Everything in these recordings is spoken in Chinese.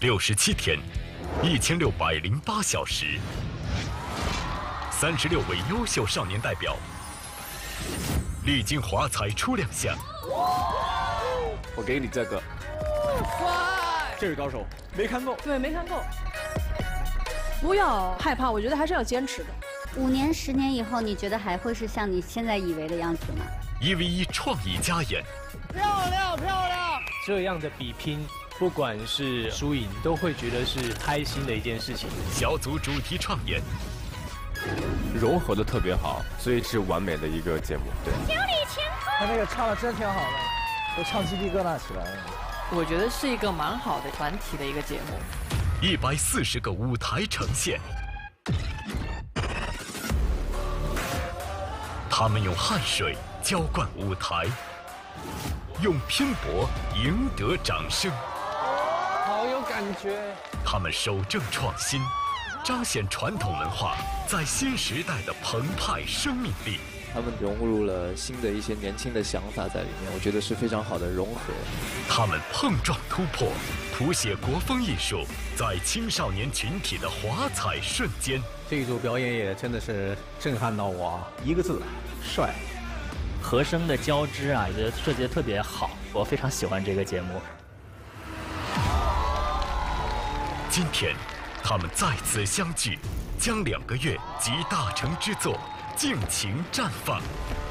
六十七天，一千六百零八小时，三十六位优秀少年代表，历经华彩初亮相。我给你这个，这是高手，没看够。对，没看够。不要害怕，我觉得还是要坚持的。五年、十年以后，你觉得还会是像你现在以为的样子吗？一 v 一创意加演，漂亮漂亮！这样的比拼，不管是输赢，都会觉得是开心的一件事情。小组主题创演，融合的特别好，所以是完美的一个节目。对，九里乾坤，他那个唱的真挺好的，都唱鸡皮疙瘩起来了。我觉得是一个蛮好的团体的一个节目。一百四十个舞台呈现，他们用汗水浇灌舞台，用拼搏赢得掌声。他们守正创新，彰显传统文化在新时代的澎湃生命力。他们融入了新的一些年轻的想法在里面，我觉得是非常好的融合。他们碰撞突破，谱写国风艺术在青少年群体的华彩瞬间。这一组表演也真的是震撼到我，一个字，帅。和声的交织啊，我觉得设计的特别好，我非常喜欢这个节目。今天，他们再次相聚，将两个月集大成之作。尽情绽放，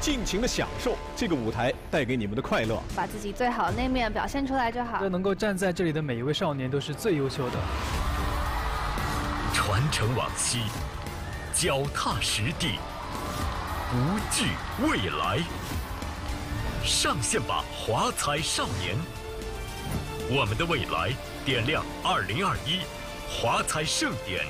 尽情的享受这个舞台带给你们的快乐，把自己最好的那面表现出来就好。能够站在这里的每一位少年都是最优秀的。传承往昔，脚踏实地，不惧未来。上线吧，华彩少年！我们的未来点亮二零二一华彩盛典。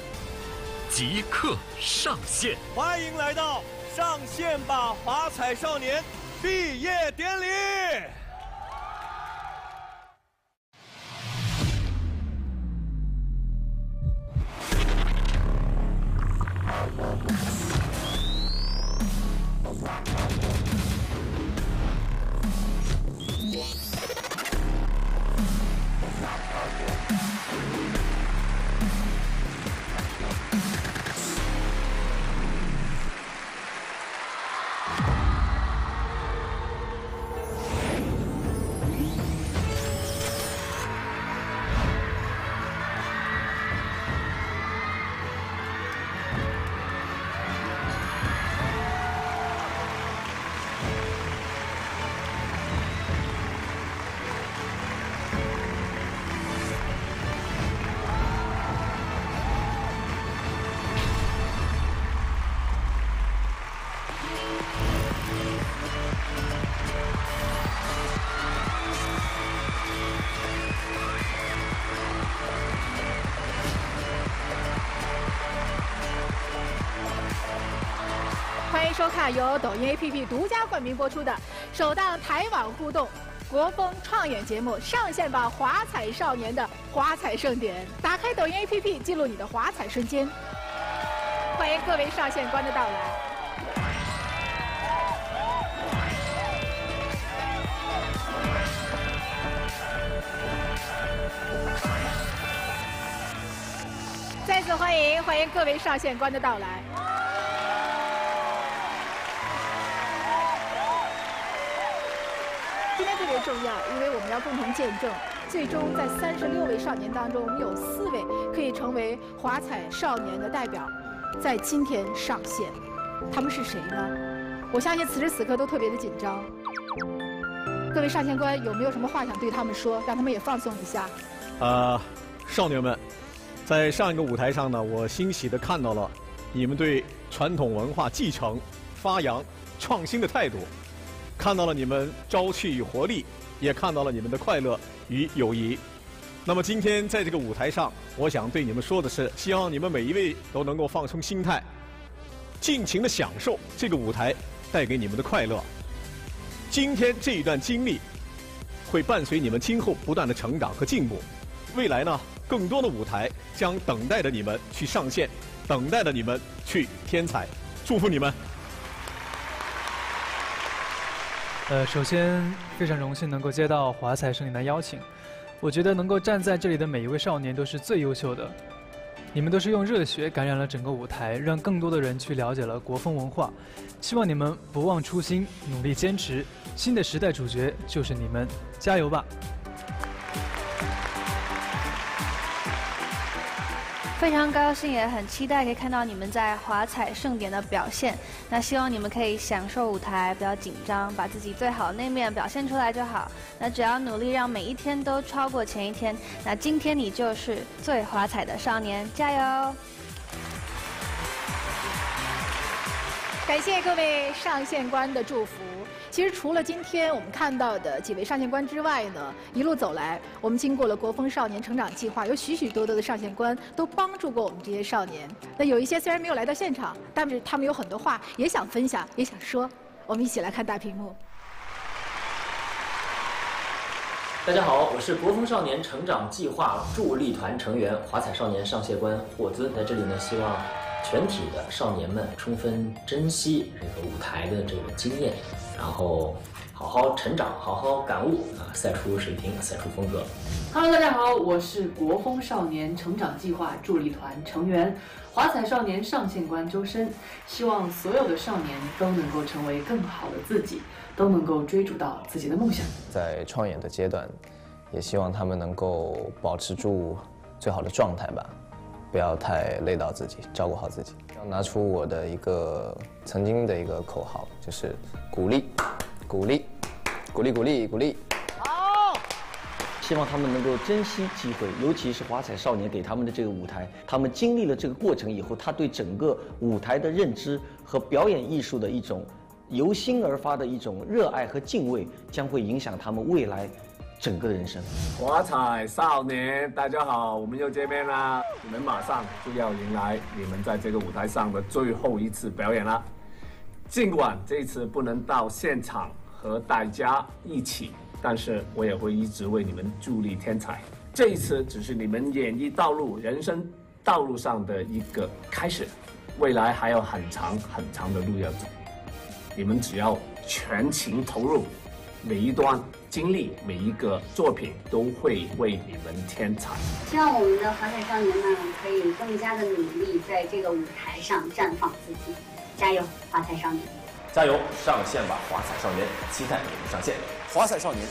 即刻上线！欢迎来到《上线吧华彩少年》毕业典礼。由抖音 APP 独家冠名播出的首档台网互动国风创演节目《上线吧华彩少年》的华彩盛典。打开抖音 APP，记录你的华彩瞬间。欢迎各位上线官的到来。再次欢迎，欢迎各位上线官的到来。重要，因为我们要共同见证，最终在三十六位少年当中，我们有四位可以成为华彩少年的代表，在今天上线。他们是谁呢？我相信此时此刻都特别的紧张。各位上线官有没有什么话想对他们说，让他们也放松一下？呃，少年们，在上一个舞台上呢，我欣喜的看到了你们对传统文化继承、发扬、创新的态度。看到了你们朝气与活力，也看到了你们的快乐与友谊。那么今天在这个舞台上，我想对你们说的是：希望你们每一位都能够放松心态，尽情的享受这个舞台带给你们的快乐。今天这一段经历，会伴随你们今后不断的成长和进步。未来呢，更多的舞台将等待着你们去上线，等待着你们去添彩。祝福你们！呃，首先非常荣幸能够接到华彩盛典的邀请，我觉得能够站在这里的每一位少年都是最优秀的。你们都是用热血感染了整个舞台，让更多的人去了解了国风文化。希望你们不忘初心，努力坚持。新的时代主角就是你们，加油吧！非常高兴，也很期待可以看到你们在华彩盛典的表现。那希望你们可以享受舞台，不要紧张，把自己最好的那面表现出来就好。那只要努力，让每一天都超过前一天，那今天你就是最华彩的少年，加油！感谢各位上线官的祝福。其实除了今天我们看到的几位上线官之外呢，一路走来，我们经过了国风少年成长计划，有许许多多的上线官都帮助过我们这些少年。那有一些虽然没有来到现场，但是他们有很多话也想分享，也想说。我们一起来看大屏幕。大家好，我是国风少年成长计划助力团成员华彩少年上线官霍尊，在这里呢，希望全体的少年们充分珍惜这个舞台的这个经验。然后好好成长，好好感悟啊！赛出水平，赛出风格。Hello，大家好，我是国风少年成长计划助力团成员，华彩少年上线官周深。希望所有的少年都能够成为更好的自己，都能够追逐到自己的梦想。在创演的阶段，也希望他们能够保持住最好的状态吧，不要太累到自己，照顾好自己。要拿出我的一个曾经的一个口号，就是鼓励，鼓励，鼓励，鼓励，鼓励。好，希望他们能够珍惜机会，尤其是华彩少年给他们的这个舞台，他们经历了这个过程以后，他对整个舞台的认知和表演艺术的一种由心而发的一种热爱和敬畏，将会影响他们未来。整个人生，华彩少年，大家好，我们又见面啦！你们马上就要迎来你们在这个舞台上的最后一次表演了。尽管这次不能到现场和大家一起，但是我也会一直为你们助力添彩。这一次只是你们演艺道路、人生道路上的一个开始，未来还有很长很长的路要走。你们只要全情投入。每一段经历，每一个作品都会为你们添彩。希望我们的华彩少年们可以更加的努力，在这个舞台上绽放自己。加油，华彩少年！加油，上线吧，华彩少年！期待你们上线。华彩少年，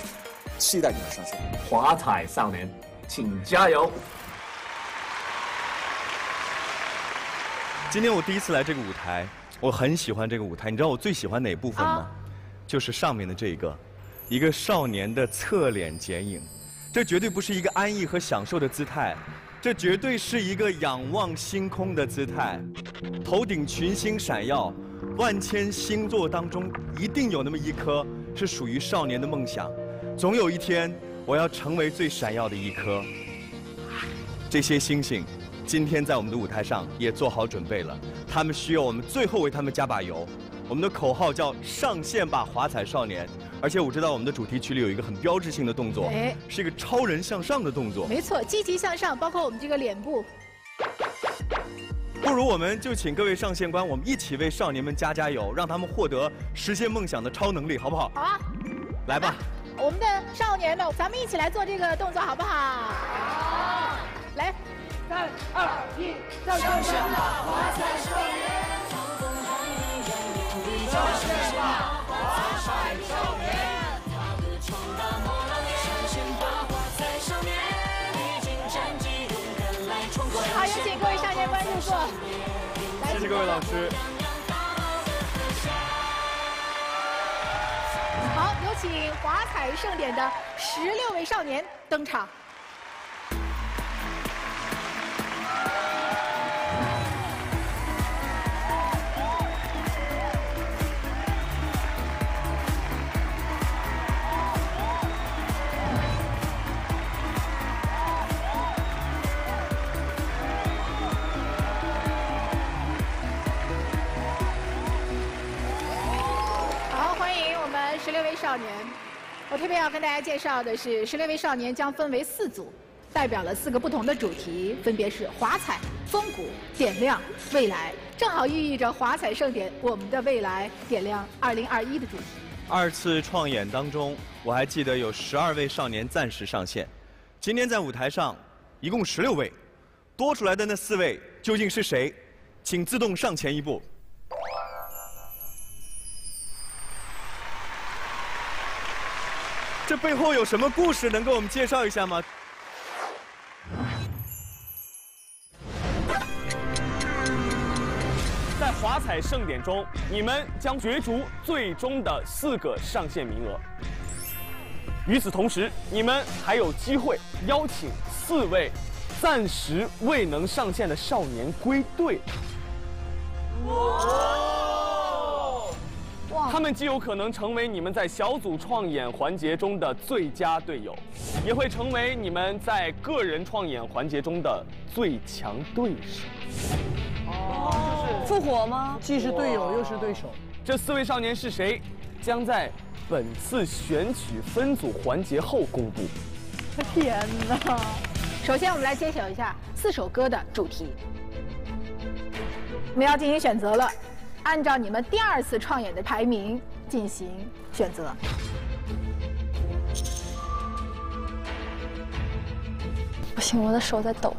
期待你们上线。华彩少年，请加油！今天我第一次来这个舞台，我很喜欢这个舞台。你知道我最喜欢哪部分吗？就是上面的这一个。一个少年的侧脸剪影，这绝对不是一个安逸和享受的姿态，这绝对是一个仰望星空的姿态。头顶群星闪耀，万千星座当中一定有那么一颗是属于少年的梦想。总有一天，我要成为最闪耀的一颗。这些星星，今天在我们的舞台上也做好准备了，他们需要我们最后为他们加把油。我们的口号叫“上线吧，华彩少年”。而且我知道我们的主题曲里有一个很标志性的动作，哎，是一个超人向上的动作。没错，积极向上，包括我们这个脸部。不如我们就请各位上线官，我们一起为少年们加加油，让他们获得实现梦想的超能力，好不好？好啊，来吧。我们的少年们，咱们一起来做这个动作，好不好？好。来，三二一，上线吧，华彩少年，上线吧。好，请各位少年观入座。谢谢各位老师。好，有请华彩盛典的十六位少年登场。少年，我特别要跟大家介绍的是，十六位少年将分为四组，代表了四个不同的主题，分别是华彩、风骨、点亮、未来，正好寓意着华彩盛典，我们的未来点亮二零二一的主题。二次创演当中，我还记得有十二位少年暂时上线，今天在舞台上一共十六位，多出来的那四位究竟是谁？请自动上前一步。这背后有什么故事能给我们介绍一下吗？在华彩盛典中，你们将角逐最终的四个上线名额。与此同时，你们还有机会邀请四位暂时未能上线的少年归队。哇！他们极有可能成为你们在小组创演环节中的最佳队友，也会成为你们在个人创演环节中的最强对手。哦，就是复活吗？既是队友又是对手。这四位少年是谁？将在本次选取分组环节后公布。天哪！首先，我们来揭晓一下四首歌的主题。我们要进行选择了，按照你们第二次创演的排名进行选择。不行，我的手在抖。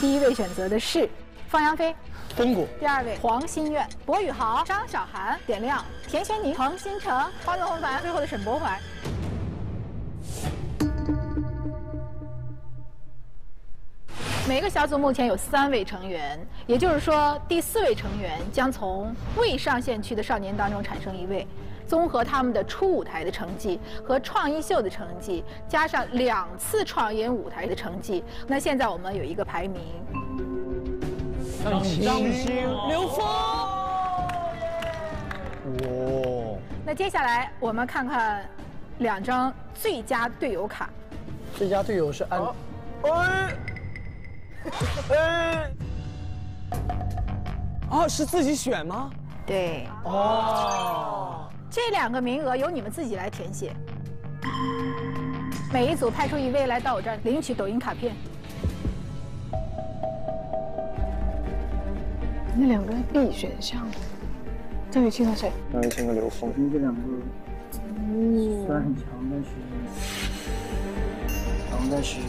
第一位选择的是方扬飞。风谷。第二位黄心苑、博宇豪、张小涵、点亮、田轩宁、彭新成、花泽红凡，最后的沈博怀。每个小组目前有三位成员，也就是说，第四位成员将从未上线区的少年当中产生一位。综合他们的初舞台的成绩和创意秀的成绩，加上两次创演舞台的成绩，那现在我们有一个排名。张星、刘峰。哇！那接下来我们看看两张最佳队友卡。最佳队友是安。哎。是自己选吗？对。哦。这两个名额由你们自己来填写。每一组派出一位来到我这儿领取抖音卡片。那两个 B 选项，张雨清和谁？张雨清和刘峰。这两个，虽然很强，但是强，但是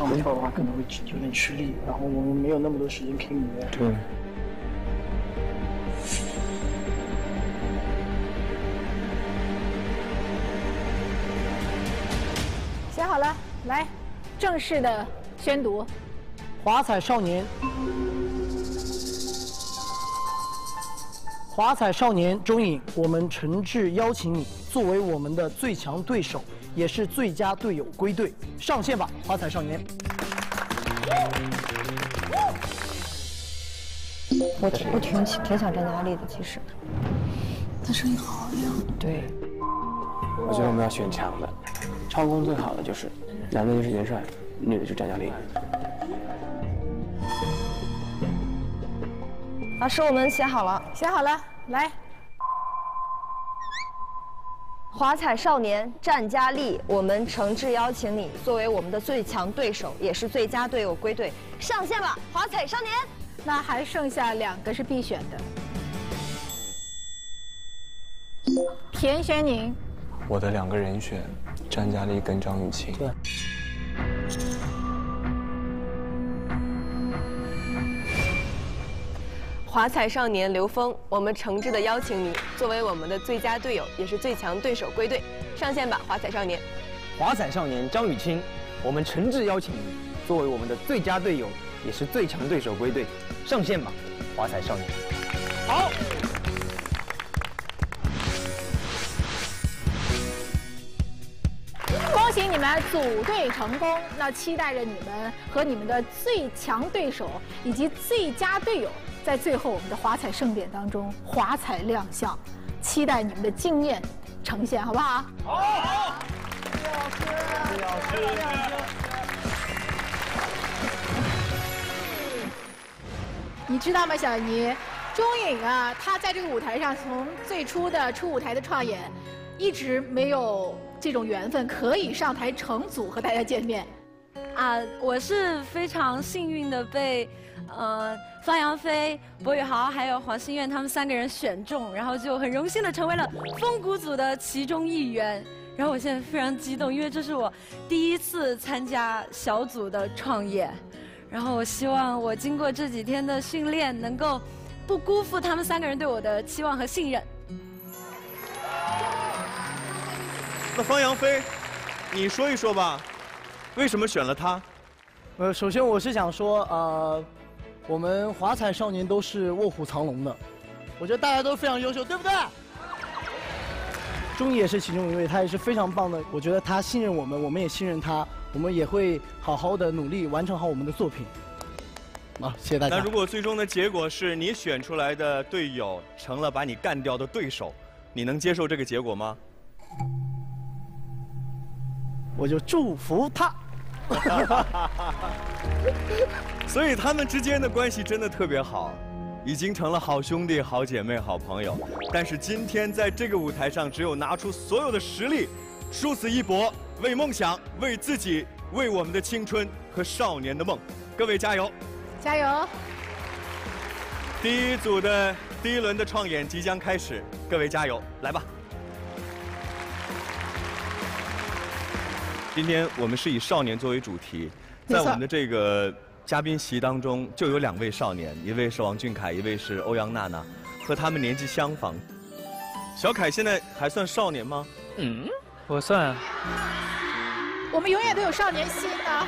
唱不跳的话可能会有点吃力。然后我们没有那么多时间拼舞。对。写好了，来，正式的宣读。华彩少年。华彩少年中影，我们诚挚邀请你作为我们的最强对手，也是最佳队友归队，上线吧，花彩少年！我挺我挺挺想站在阿丽的，其实，他声音好亮。对，我觉得我们要选强的，超工最好的就是男的就是元帅，女的就是张嘉丽。老师，我们写好了，写好了，来。华彩少年战佳丽，我们诚挚邀请你作为我们的最强对手，也是最佳队友归队，上线吧，华彩少年。那还剩下两个是必选的，田玄宁。我的两个人选，张佳丽跟张雨晴。对。华彩少年刘峰，我们诚挚的邀请你作为我们的最佳队友，也是最强对手归队，上线吧，华彩少年。华彩少年张雨清，我们诚挚邀请你作为我们的最佳队友，也是最强对手归队，上线吧，华彩少年。好。恭喜你们组队成功，那期待着你们和你们的最强对手以及最佳队友。在最后我们的华彩盛典当中，华彩亮相，期待你们的惊艳呈现，好不好？好。好老师，李老师，李老师。你知道吗，小妮？钟颖啊，他在这个舞台上，从最初的初舞台的创演，一直没有这种缘分可以上台成组和大家见面。啊，我是非常幸运的被。呃，方扬飞、博宇豪还有黄心苑他们三个人选中，然后就很荣幸的成为了风谷组的其中一员。然后我现在非常激动，因为这是我第一次参加小组的创业。然后我希望我经过这几天的训练，能够不辜负他们三个人对我的期望和信任。那方杨飞，你说一说吧，为什么选了他？呃，首先我是想说，呃，我们华彩少年都是卧虎藏龙的，我觉得大家都非常优秀，对不对？钟怡也是其中一位，他也是非常棒的。我觉得他信任我们，我们也信任他，我们也会好好的努力完成好我们的作品。好，谢谢大家。那如果最终的结果是你选出来的队友成了把你干掉的对手，你能接受这个结果吗？我就祝福他。所以他们之间的关系真的特别好。已经成了好兄弟、好姐妹、好朋友，但是今天在这个舞台上，只有拿出所有的实力，殊死一搏，为梦想，为自己，为我们的青春和少年的梦，各位加油！加油！第一组的第一轮的创演即将开始，各位加油，来吧！今天我们是以少年作为主题，在我们的这个。嘉宾席当中就有两位少年，一位是王俊凯，一位是欧阳娜娜，和他们年纪相仿。小凯现在还算少年吗？嗯，我算。我们永远都有少年心啊。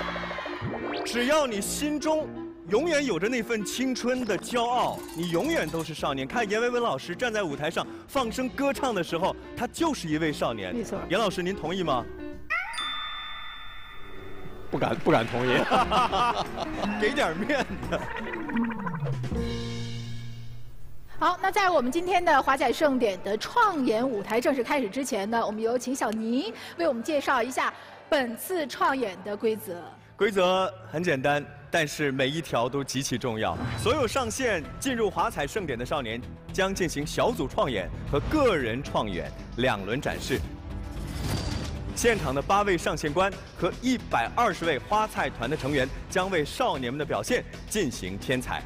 只要你心中永远有着那份青春的骄傲，你永远都是少年。看严维文老师站在舞台上放声歌唱的时候，他就是一位少年。没错。严老师，您同意吗？不敢不敢同意，给点面子。好，那在我们今天的华彩盛典的创演舞台正式开始之前呢，我们有请小倪为我们介绍一下本次创演的规则。规则很简单，但是每一条都极其重要。所有上线进入华彩盛典的少年将进行小组创演和个人创演两轮展示。现场的八位上线官和一百二十位花菜团的成员将为少年们的表现进行添彩。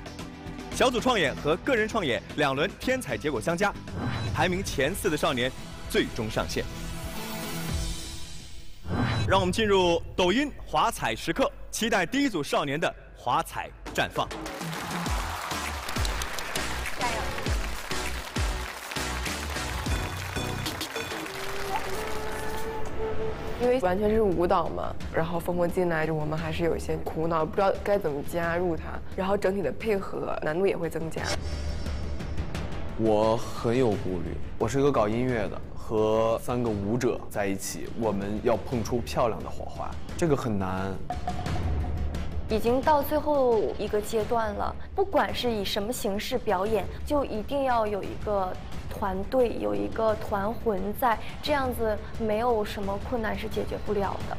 小组创演和个人创演两轮添彩结果相加，排名前四的少年最终上线。让我们进入抖音华彩时刻，期待第一组少年的华彩绽放。因为完全是舞蹈嘛，然后峰峰进来，就我们还是有一些苦恼，不知道该怎么加入他，然后整体的配合难度也会增加。我很有顾虑，我是一个搞音乐的，和三个舞者在一起，我们要碰出漂亮的火花，这个很难。已经到最后一个阶段了，不管是以什么形式表演，就一定要有一个。团队有一个团魂在，这样子没有什么困难是解决不了的。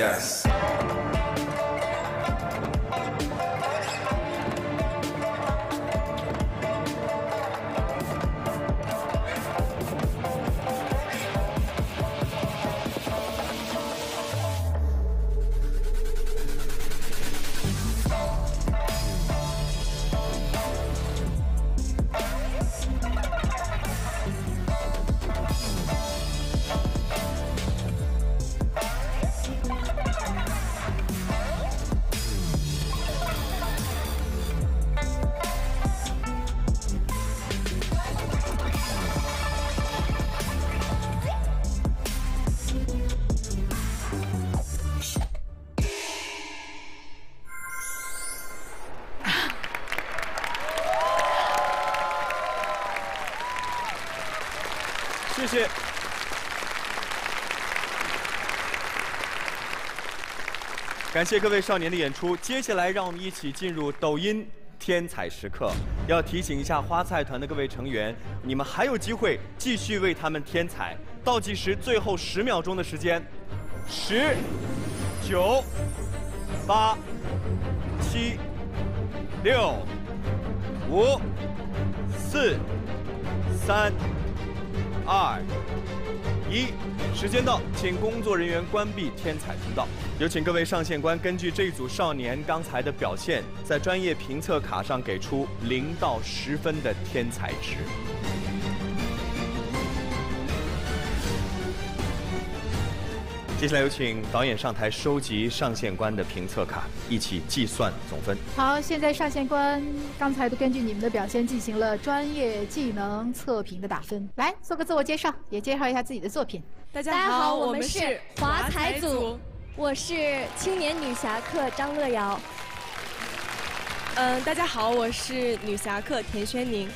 Yes. 感谢各位少年的演出，接下来让我们一起进入抖音天才时刻。要提醒一下花菜团的各位成员，你们还有机会继续为他们添彩。倒计时最后十秒钟的时间，十、九、八、七、六、五、四、三、二、一。时间到，请工作人员关闭天彩通道。有请各位上线官根据这一组少年刚才的表现，在专业评测卡上给出零到十分的天才值。接下来有请导演上台收集上线官的评测卡，一起计算总分。好，现在上线官刚才都根据你们的表现进行了专业技能测评的打分。来做个自我介绍，也介绍一下自己的作品。大家好，我们是华彩组，我是青年女侠客张乐瑶。嗯，大家好，我是女侠客田轩宁。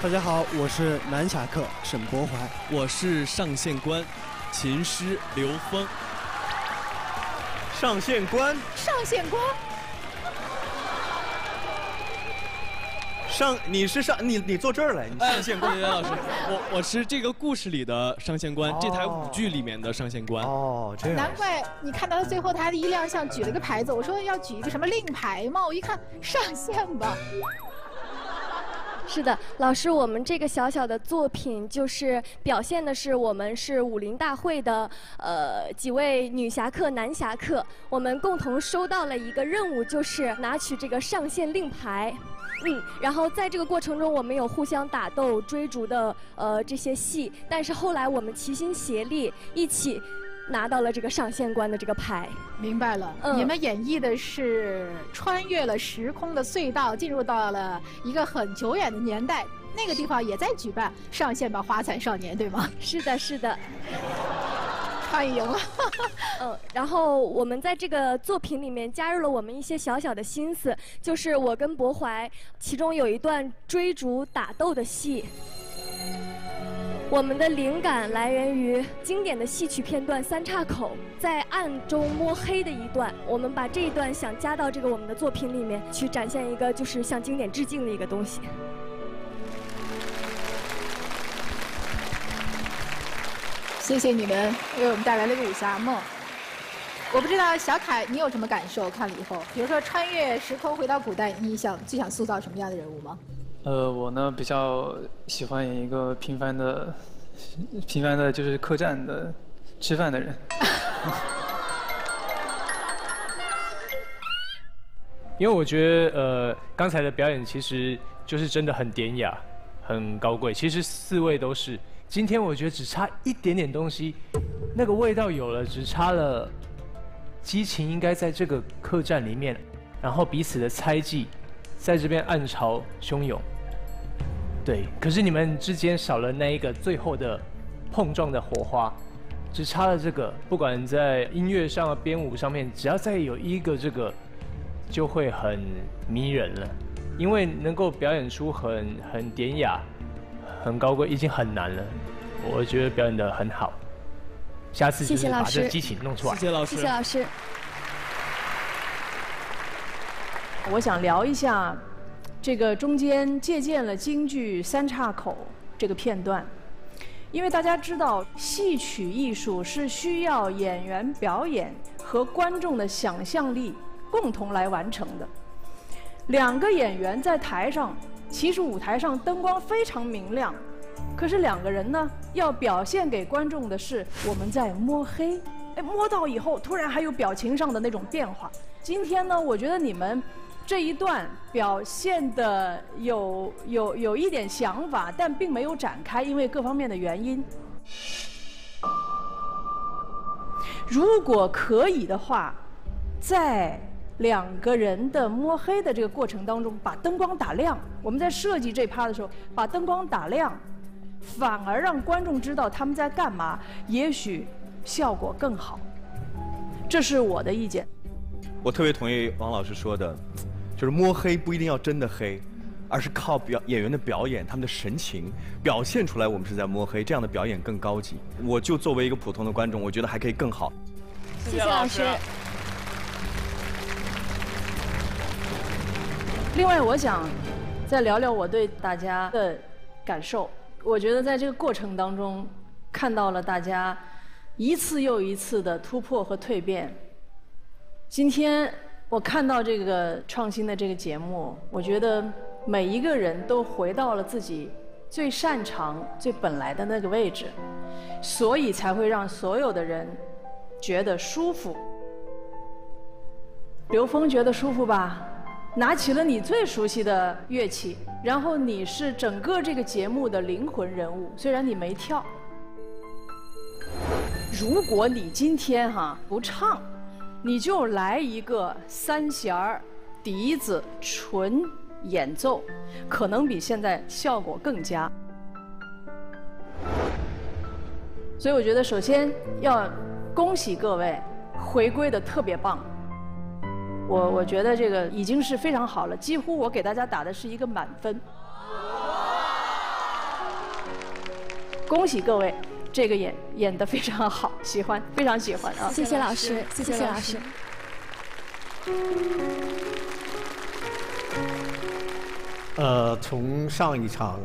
大家好，我是男侠客沈博怀。我是上线官琴师刘峰。上线官，上线官，上你是上你你坐这儿来，你上线官。袁老师，我我是这个故事里的上线官，这台舞剧里面的上线官。哦，这难怪你看到他最后他的一亮相举了个牌子，我说要举一个什么令牌嘛，我一看上线吧。是的，老师，我们这个小小的作品就是表现的是我们是武林大会的呃几位女侠客、男侠客，我们共同收到了一个任务，就是拿取这个上线令牌。嗯，然后在这个过程中，我们有互相打斗、追逐的呃这些戏，但是后来我们齐心协力，一起拿到了这个上线官的这个牌。明白了，嗯你们演绎的是穿越了时空的隧道，进入到了一个很久远的年代，那个地方也在举办上线吧花彩少年，对吗？是的，是的。差异赢了。嗯，然后我们在这个作品里面加入了我们一些小小的心思，就是我跟博怀，其中有一段追逐打斗的戏。我们的灵感来源于经典的戏曲片段《三岔口》，在暗中摸黑的一段，我们把这一段想加到这个我们的作品里面，去展现一个就是向经典致敬的一个东西。谢谢你们为我们带来了一个武侠梦。我不知道小凯你有什么感受？看了以后，比如说穿越时空回到古代，你想最想塑造什么样的人物吗？呃，我呢比较喜欢演一个平凡的、平凡的，就是客栈的吃饭的人。因为我觉得，呃，刚才的表演其实就是真的很典雅、很高贵。其实四位都是，今天我觉得只差一点点东西，那个味道有了，只差了激情应该在这个客栈里面，然后彼此的猜忌，在这边暗潮汹涌。对，可是你们之间少了那一个最后的碰撞的火花，只差了这个。不管在音乐上、编舞上面，只要再有一个这个。就会很迷人了，因为能够表演出很很典雅、很高贵，已经很难了。我觉得表演的很好，下次就是把这激情弄出来。谢谢老师。谢谢老师。我想聊一下这个中间借鉴了京剧《三岔口》这个片段，因为大家知道，戏曲艺术是需要演员表演和观众的想象力共同来完成的。两个演员在台上，其实舞台上灯光非常明亮，可是两个人呢，要表现给观众的是我们在摸黑。哎，摸到以后，突然还有表情上的那种变化。今天呢，我觉得你们这一段表现的有有有一点想法，但并没有展开，因为各方面的原因。如果可以的话，在两个人的摸黑的这个过程当中，把灯光打亮。我们在设计这趴的时候，把灯光打亮，反而让观众知道他们在干嘛，也许效果更好。这是我的意见。我特别同意王老师说的，就是摸黑不一定要真的黑，而是靠表演员的表演，他们的神情表现出来，我们是在摸黑，这样的表演更高级。我就作为一个普通的观众，我觉得还可以更好。谢谢老师。另外，我想再聊聊我对大家的感受。我觉得在这个过程当中，看到了大家一次又一次的突破和蜕变。今天我看到这个创新的这个节目，我觉得每一个人都回到了自己最擅长、最本来的那个位置，所以才会让所有的人觉得舒服。刘峰觉得舒服吧？拿起了你最熟悉的乐器，然后你是整个这个节目的灵魂人物。虽然你没跳，如果你今天哈不唱，你就来一个三弦儿、笛子纯演奏，可能比现在效果更佳。所以我觉得，首先要恭喜各位回归的特别棒。我我觉得这个已经是非常好了，几乎我给大家打的是一个满分。恭喜各位，这个演演的非常好，喜欢，非常喜欢啊！谢谢老师，谢谢老师。呃，从上一场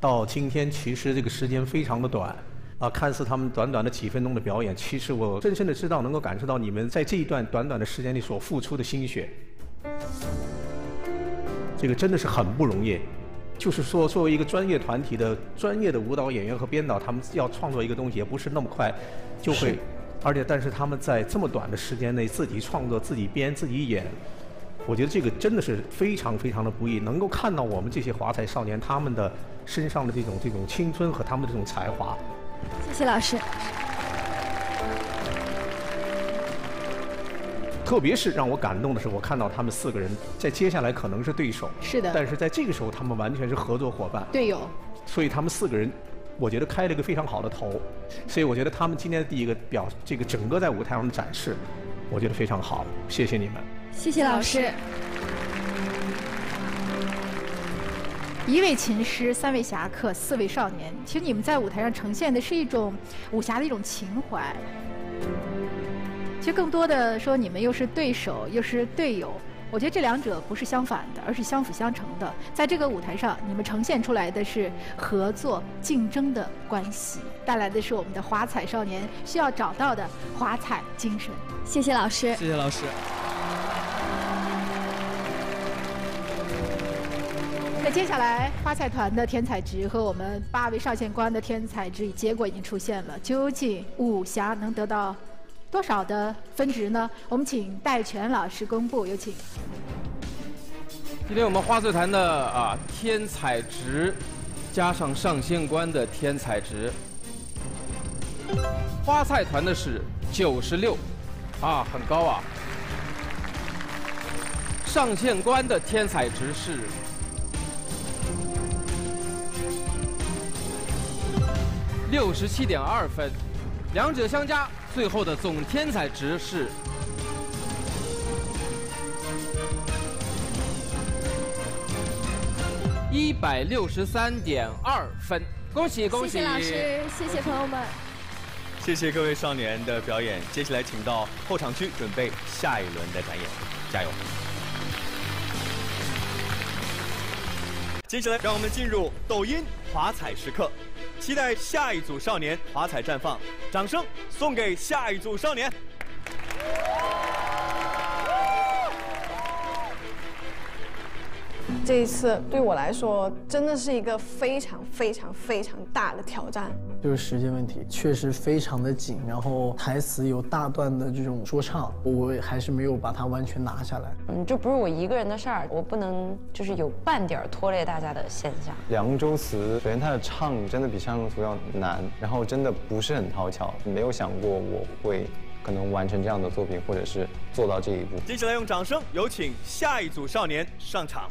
到今天，其实这个时间非常的短。啊，看似他们短短的几分钟的表演，其实我深深的知道，能够感受到你们在这一段短短的时间里所付出的心血。这个真的是很不容易。就是说，作为一个专业团体的专业的舞蹈演员和编导，他们要创作一个东西，也不是那么快就会。而且，但是他们在这么短的时间内自己创作、自己编、自己演，我觉得这个真的是非常非常的不易。能够看到我们这些华彩少年他们的身上的这种这种青春和他们的这种才华。谢谢老师。特别是让我感动的是，我看到他们四个人在接下来可能是对手，是的。但是在这个时候，他们完全是合作伙伴、队友。所以他们四个人，我觉得开了一个非常好的头。所以我觉得他们今天的第一个表，这个整个在舞台上的展示，我觉得非常好。谢谢你们。谢谢老师。一位琴师，三位侠客，四位少年。其实你们在舞台上呈现的是一种武侠的一种情怀。其实更多的说，你们又是对手，又是队友。我觉得这两者不是相反的，而是相辅相成的。在这个舞台上，你们呈现出来的是合作、竞争的关系，带来的是我们的华彩少年需要找到的华彩精神。谢谢老师。谢谢老师。那接下来，花菜团的天才值和我们八位上线官的天才值结果已经出现了，究竟武侠能得到多少的分值呢？我们请戴全老师公布，有请。今天我们花菜团的啊天才值，加上上线官的天才值，花菜团的是九十六，啊很高啊。上线官的天才值是。六十七点二分，两者相加，最后的总天才值是一百六十三点二分。恭喜恭喜！谢谢老师，谢谢朋友们。谢谢各位少年的表演，接下来请到后场区准备下一轮的展演，加油！接下来让我们进入抖音华彩时刻。期待下一组少年华彩绽放，掌声送给下一组少年。这一次对我来说真的是一个非常非常非常大的挑战。就是时间问题，确实非常的紧，然后台词有大段的这种说唱，我还是没有把它完全拿下来。嗯，这不是我一个人的事儿，我不能就是有半点拖累大家的现象。凉州词，首先它的唱真的比上中图要难，然后真的不是很讨巧，没有想过我会可能完成这样的作品，或者是做到这一步。接下来用掌声有请下一组少年上场。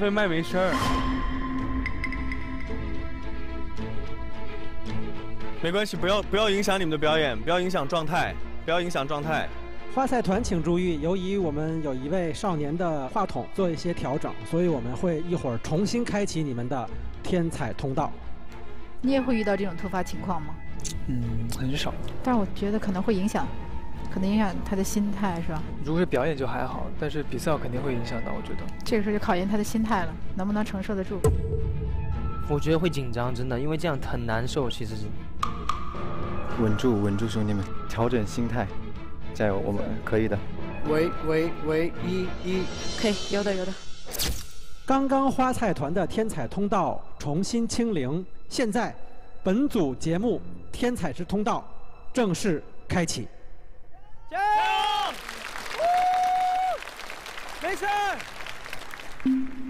芳菲麦没声儿。没关系，不要不要影响你们的表演，不要影响状态，不要影响状态。花菜团请注意，由于我们有一位少年的话筒做一些调整，所以我们会一会儿重新开启你们的天才通道。你也会遇到这种突发情况吗？嗯，很少。但是我觉得可能会影响，可能影响他的心态，是吧？如果是表演就还好，但是比赛肯定会影响到，我觉得。这个时候就考验他的心态了，能不能承受得住？我觉得会紧张，真的，因为这样很难受。其实是。稳住，稳住，兄弟们，调整心态，加油，我们可以的。喂喂喂，一一，可以，有的有的。刚刚花菜团的天彩通道重新清零，现在本组节目天彩之通道正式开启。加油！没事。苍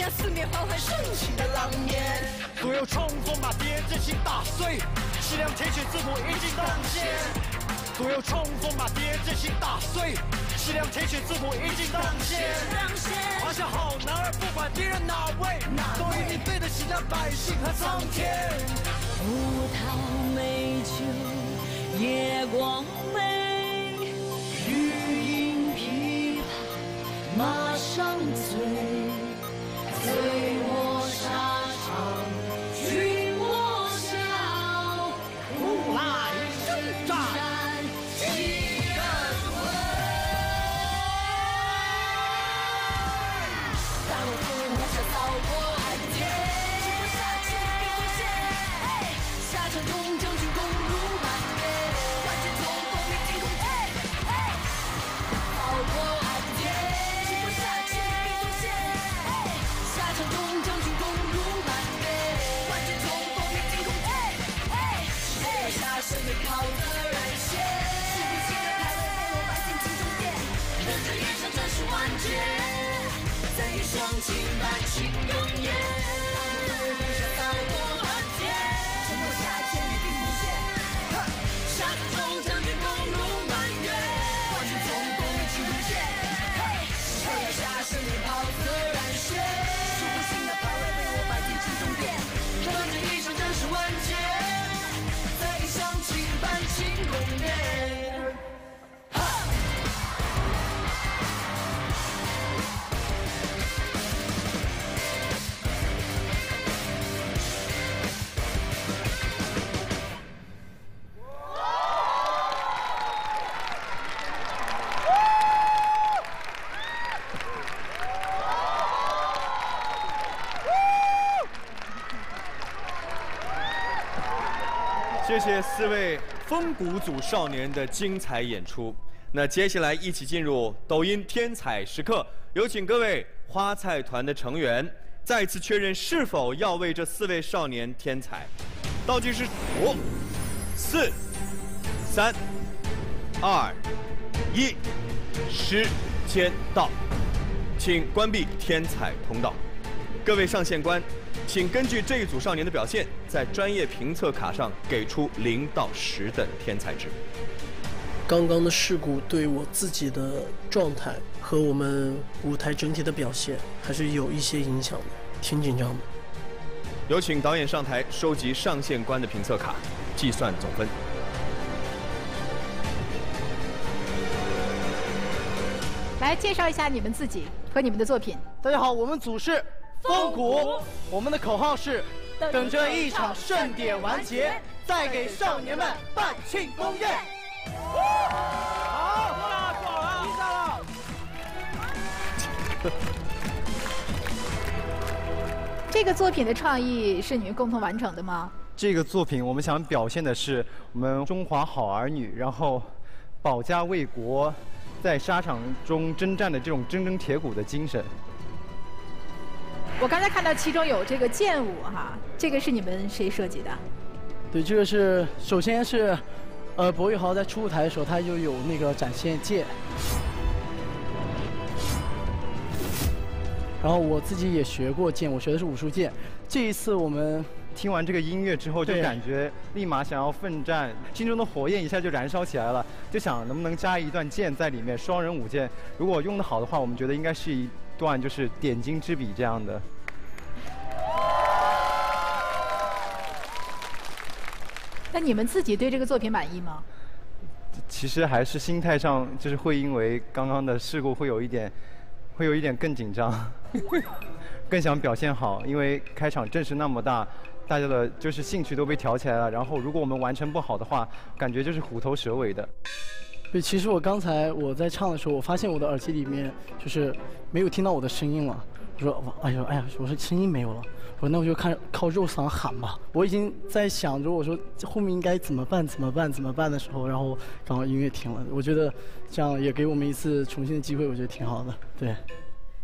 向四面缓缓升起的狼烟。所有冲锋把敌人阵型打碎，赤亮铁血字母一骑当先。所有冲锋把敌人阵型打碎，适量铁血字母已经当先。华夏好男儿，不管敌人哪位，都一定对得起那百姓和苍天。葡萄美酒夜光美，欲饮琵琶马上醉，醉卧沙四位风骨组少年的精彩演出。那接下来一起进入抖音天彩时刻，有请各位花菜团的成员再次确认是否要为这四位少年添彩。倒计时五、四、三、二、一，时间到，请关闭天彩通道。各位上线官，请根据这一组少年的表现，在专业评测卡上给出零到十的天才值。刚刚的事故对我自己的状态和我们舞台整体的表现还是有一些影响的，挺紧张的。有请导演上台收集上线官的评测卡，计算总分。来介绍一下你们自己和你们的作品。大家好，我们组是风骨，我们的口号是等着一场盛典完结，再给少年们办庆功宴。好，过了，过了，比赛了。这个作品的创意是你们共同完成的吗？这个作品我们想表现的是我们中华好儿女，然后保家卫国，在沙场中征战的这种铮铮铁骨的精神。我刚才看到其中有这个剑舞哈，这个是你们谁设计的？对，这个是首先是，呃，博宇豪在初舞台的时候，他就有那个展现剑，然后我自己也学过剑，我学的是武术剑。这一次我们听完这个音乐之后，就感觉立马想要奋战，心中的火焰一下就燃烧起来了，就想能不能加一段剑在里面，双人舞剑。如果用得好的话，我们觉得应该是一段就是点睛之笔这样的。那你们自己对这个作品满意吗？其实还是心态上，就是会因为刚刚的事故会有一点，会有一点更紧张，更想表现好，因为开场阵势那么大，大家的就是兴趣都被挑起来了。然后如果我们完成不好的话，感觉就是虎头蛇尾的。对，其实我刚才我在唱的时候，我发现我的耳机里面就是没有听到我的声音了。我说，哎呦，哎呀，我说声音没有了。我说那我就看靠肉嗓喊吧。我已经在想着，我说后面应该怎么办？怎么办？怎么办的时候，然后刚好音乐停了。我觉得这样也给我们一次重新的机会，我觉得挺好的。对。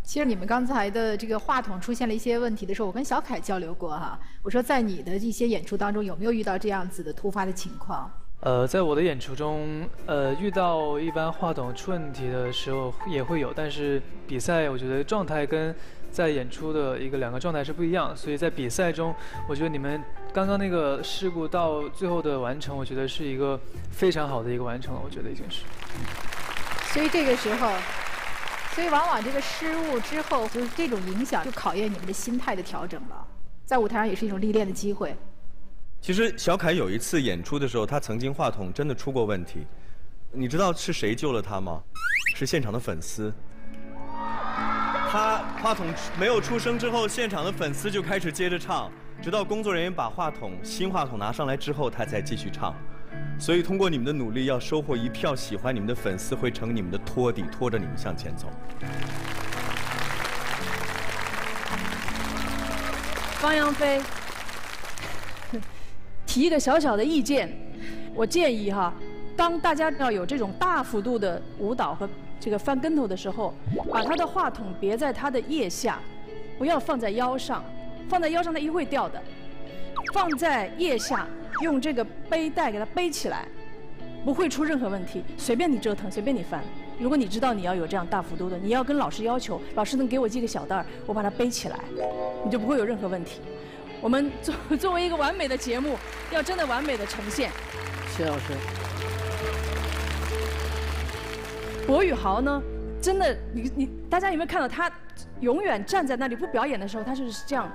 其实你们刚才的这个话筒出现了一些问题的时候，我跟小凯交流过哈。我说在你的一些演出当中，有没有遇到这样子的突发的情况？呃，在我的演出中，呃，遇到一般话筒出问题的时候也会有，但是比赛我觉得状态跟在演出的一个两个状态是不一样，所以在比赛中，我觉得你们刚刚那个事故到最后的完成，我觉得是一个非常好的一个完成了，我觉得已经是。所以这个时候，所以往往这个失误之后，就是这种影响，就考验你们的心态的调整了。在舞台上也是一种历练的机会。其实小凯有一次演出的时候，他曾经话筒真的出过问题。你知道是谁救了他吗？是现场的粉丝。他话筒没有出声之后，现场的粉丝就开始接着唱，直到工作人员把话筒新话筒拿上来之后，他才继续唱。所以通过你们的努力，要收获一票喜欢你们的粉丝，会成你们的托底，拖着你们向前走。方洋飞提一个小小的意见，我建议哈，当大家要有这种大幅度的舞蹈和这个翻跟头的时候，把他的话筒别在他的腋下，不要放在腰上，放在腰上它一会掉的，放在腋下，用这个背带给它背起来，不会出任何问题，随便你折腾，随便你翻。如果你知道你要有这样大幅度的，你要跟老师要求，老师能给我系个小袋儿，我把它背起来，你就不会有任何问题。我们作作为一个完美的节目，要真的完美的呈现。谢谢老师。博宇豪呢，真的，你你大家有没有看到他永远站在那里不表演的时候，他就是这样。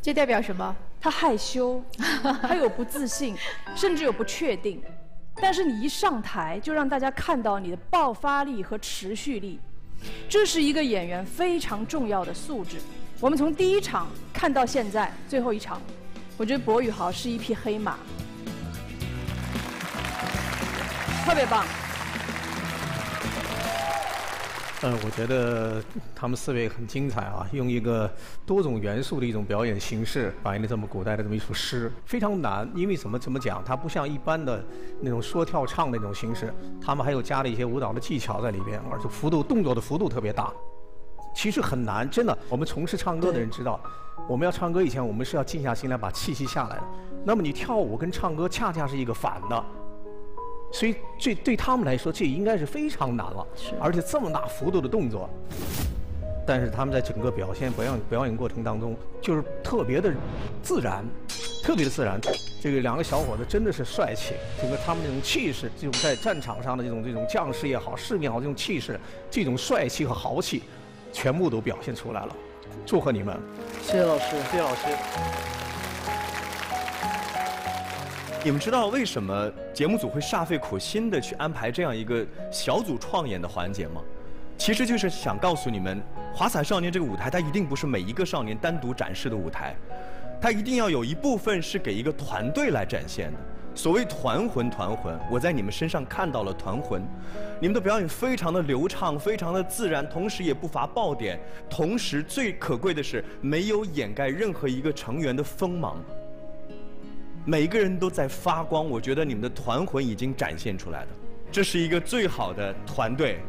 这代表什么？他害羞，他有不自信，甚至有不确定。但是你一上台，就让大家看到你的爆发力和持续力，这是一个演员非常重要的素质。我们从第一场看到现在最后一场，我觉得博宇豪是一匹黑马，特别棒。呃，我觉得他们四位很精彩啊，用一个多种元素的一种表演形式，反映了这么古代的这么一首诗，非常难。因为怎么怎么讲，它不像一般的那种说跳唱那种形式，他们还有加了一些舞蹈的技巧在里边，而且幅度动作的幅度特别大。其实很难，真的。我们从事唱歌的人知道，我们要唱歌以前，我们是要静下心来把气息下来的。那么你跳舞跟唱歌恰恰是一个反的。所以，这对他们来说，这应该是非常难了，而且这么大幅度的动作。但是他们在整个表现表演表演过程当中，就是特别的自然，特别的自然。这个两个小伙子真的是帅气，整个他们那种气势，这种在战场上的这种这种将士也好，士兵也好，这种气势，这种帅气和豪气，全部都表现出来了。祝贺你们！谢谢老师，谢谢老师。你们知道为什么节目组会煞费苦心的去安排这样一个小组创演的环节吗？其实就是想告诉你们，华彩少年这个舞台，它一定不是每一个少年单独展示的舞台，它一定要有一部分是给一个团队来展现的。所谓团魂，团魂，我在你们身上看到了团魂。你们的表演非常的流畅，非常的自然，同时也不乏爆点，同时最可贵的是没有掩盖任何一个成员的锋芒。每个人都在发光，我觉得你们的团魂已经展现出来了，这是一个最好的团队。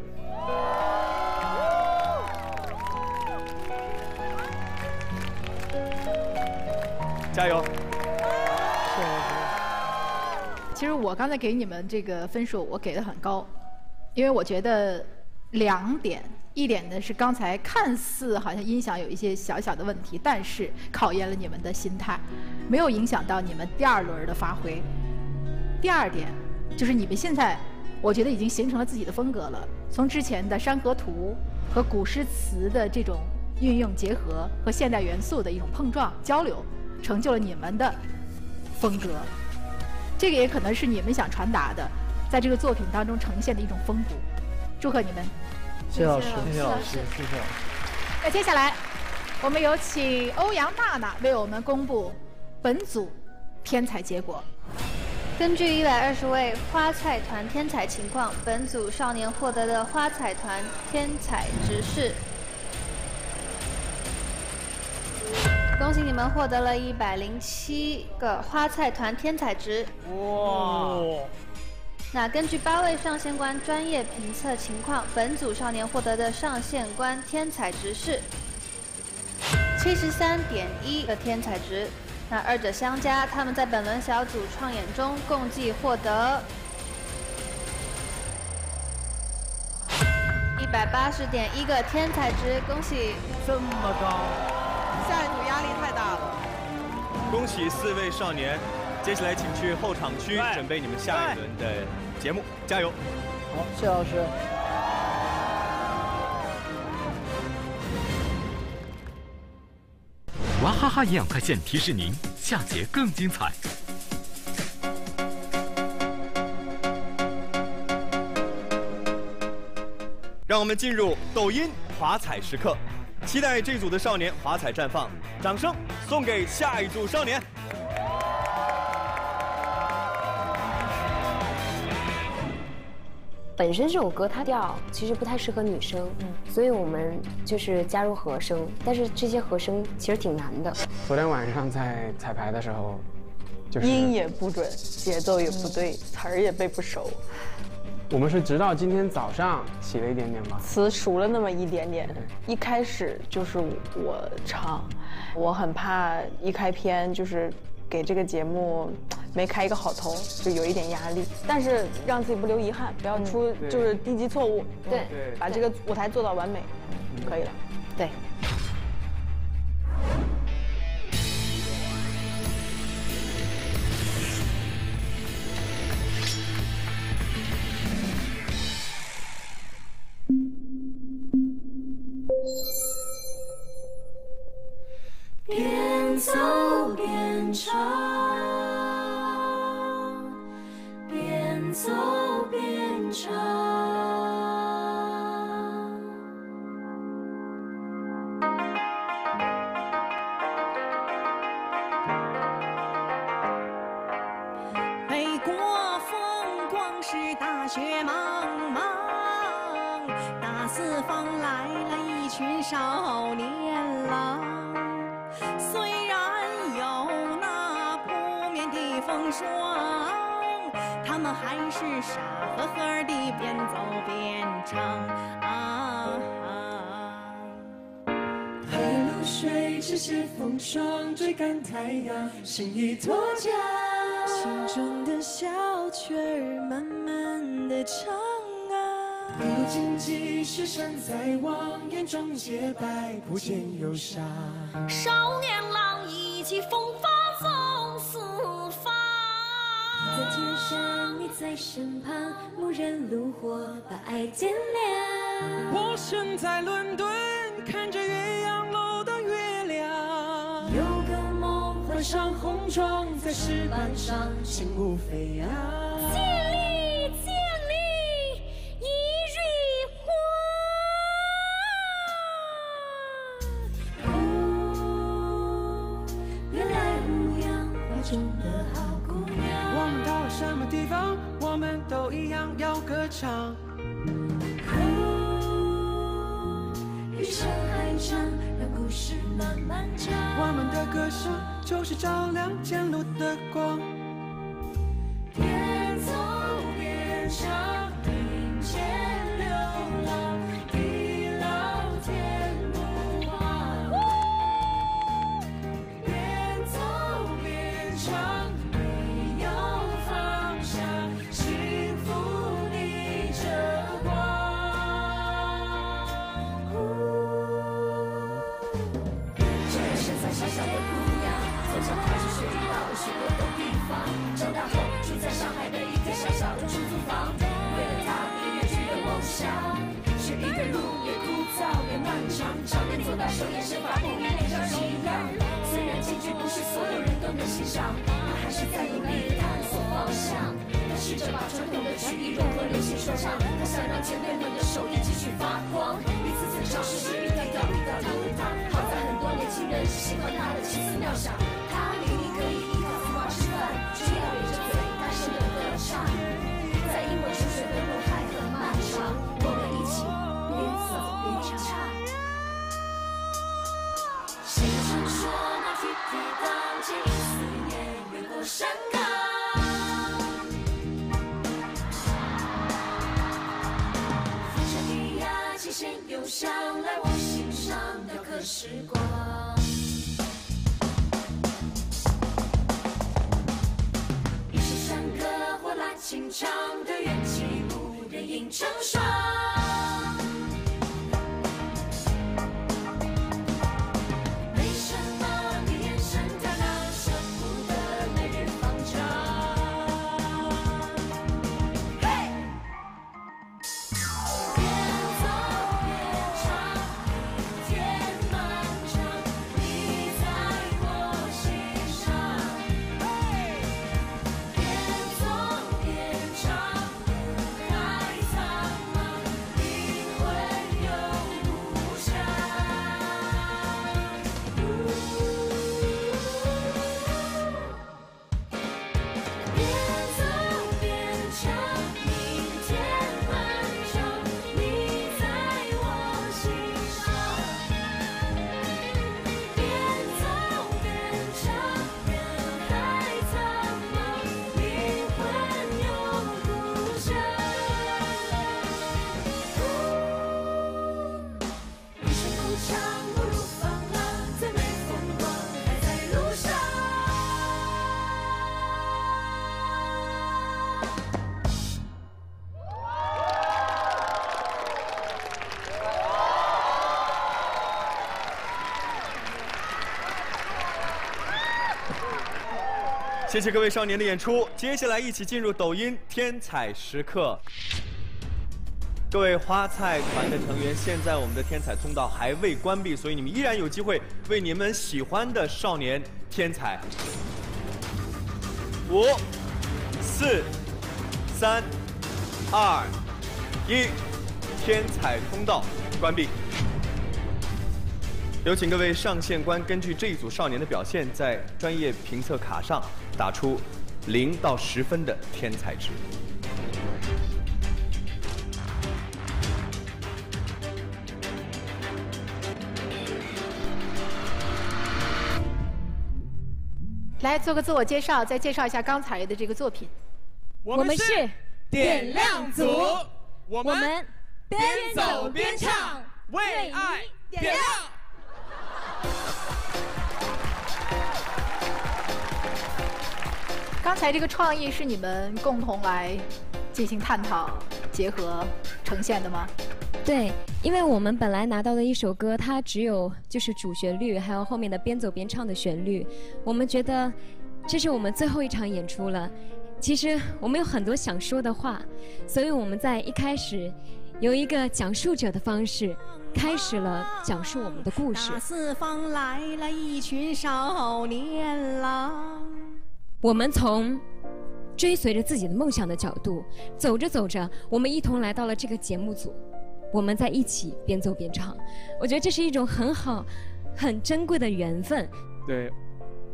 加油！其实我刚才给你们这个分数，我给的很高，因为我觉得两点，一点呢是刚才看似好像音响有一些小小的问题，但是考验了你们的心态，没有影响到你们第二轮的发挥。第二点就是你们现在，我觉得已经形成了自己的风格了，从之前的山河图和古诗词的这种运用结合，和现代元素的一种碰撞交流，成就了你们的风格。这个也可能是你们想传达的，在这个作品当中呈现的一种风骨。祝贺你们！谢谢老师，谢谢老师谢谢老师。那接下来，我们有请欧阳娜娜为我们公布本组天才结果。根据一百二十位花菜团天才情况，本组少年获得的花菜团天才值是。恭喜你们获得了一百零七个花菜团天才值。哇！那根据八位上线官专业评测情况，本组少年获得的上线官天才值是七十三点一的天才值。那二者相加，他们在本轮小组创演中共计获得一百八十点一个天才值，恭喜！这么高，下一组压力太大了。恭喜四位少年接下来请去后场区准备你们下一轮的节目，加油！好，谢老师。娃哈哈营养快线提示您，下节更精彩。让我们进入抖音华彩时刻，期待这组的少年华彩绽放，掌声送给下一组少年。本身这首歌它调其实不太适合女生，所以我们就是加入和声，但是这些和声其实挺难的。昨天晚上在彩排的时候，就是音也不准，节奏也不对，词儿也背不熟，我们是直到今天早上起了一点点吧。词熟了那么一点点。一开始就是我唱，我很怕一开篇就是给这个节目没开一个好头，就有一点压力。但是让自己不留遗憾，不要出就是低级错误，对把这个舞台做到完美，可以了。对。边走边唱，走边唱。北国风光是大雪茫茫，大四方来了一群少年郎。虽然有那扑面的风霜，他们还是傻呵呵地边走边唱。啊海流水这些风霜，追赶太阳，心已脱缰。心中的小曲儿慢慢的唱啊。如今继续山在望，眼中洁白，不见忧伤。少年郎意气风发上，你在身旁，牧人炉火把爱点亮。我身在伦敦，看着岳阳楼的月亮。有个梦，换上红妆，在石板上轻舞飞扬。谢谢各位少年的演出，接下来一起进入抖音天才时刻。各位花菜团的成员，现在我们的天才通道还未关闭，所以你们依然有机会为你们喜欢的少年添彩。五、四、三、二、一，天彩通道关闭。有请各位上线官根据这一组少年的表现，在专业评测卡上打出零到十分的天才值。来做个自我介绍，再介绍一下刚才的这个作品。我们是点亮组，我们边走边唱，为爱点亮。刚才这个创意是你们共同来进行探讨、结合呈现的吗？对，因为我们本来拿到的一首歌，它只有就是主旋律，还有后面的边走边唱的旋律。我们觉得这是我们最后一场演出了。其实我们有很多想说的话，所以我们在一开始有一个讲述者的方式，开始了讲述我们的故事。四方来了一群少年郎。我们从追随着自己的梦想的角度，走着走着，我们一同来到了这个节目组，我们在一起边走边唱。我觉得这是一种很好、很珍贵的缘分。对，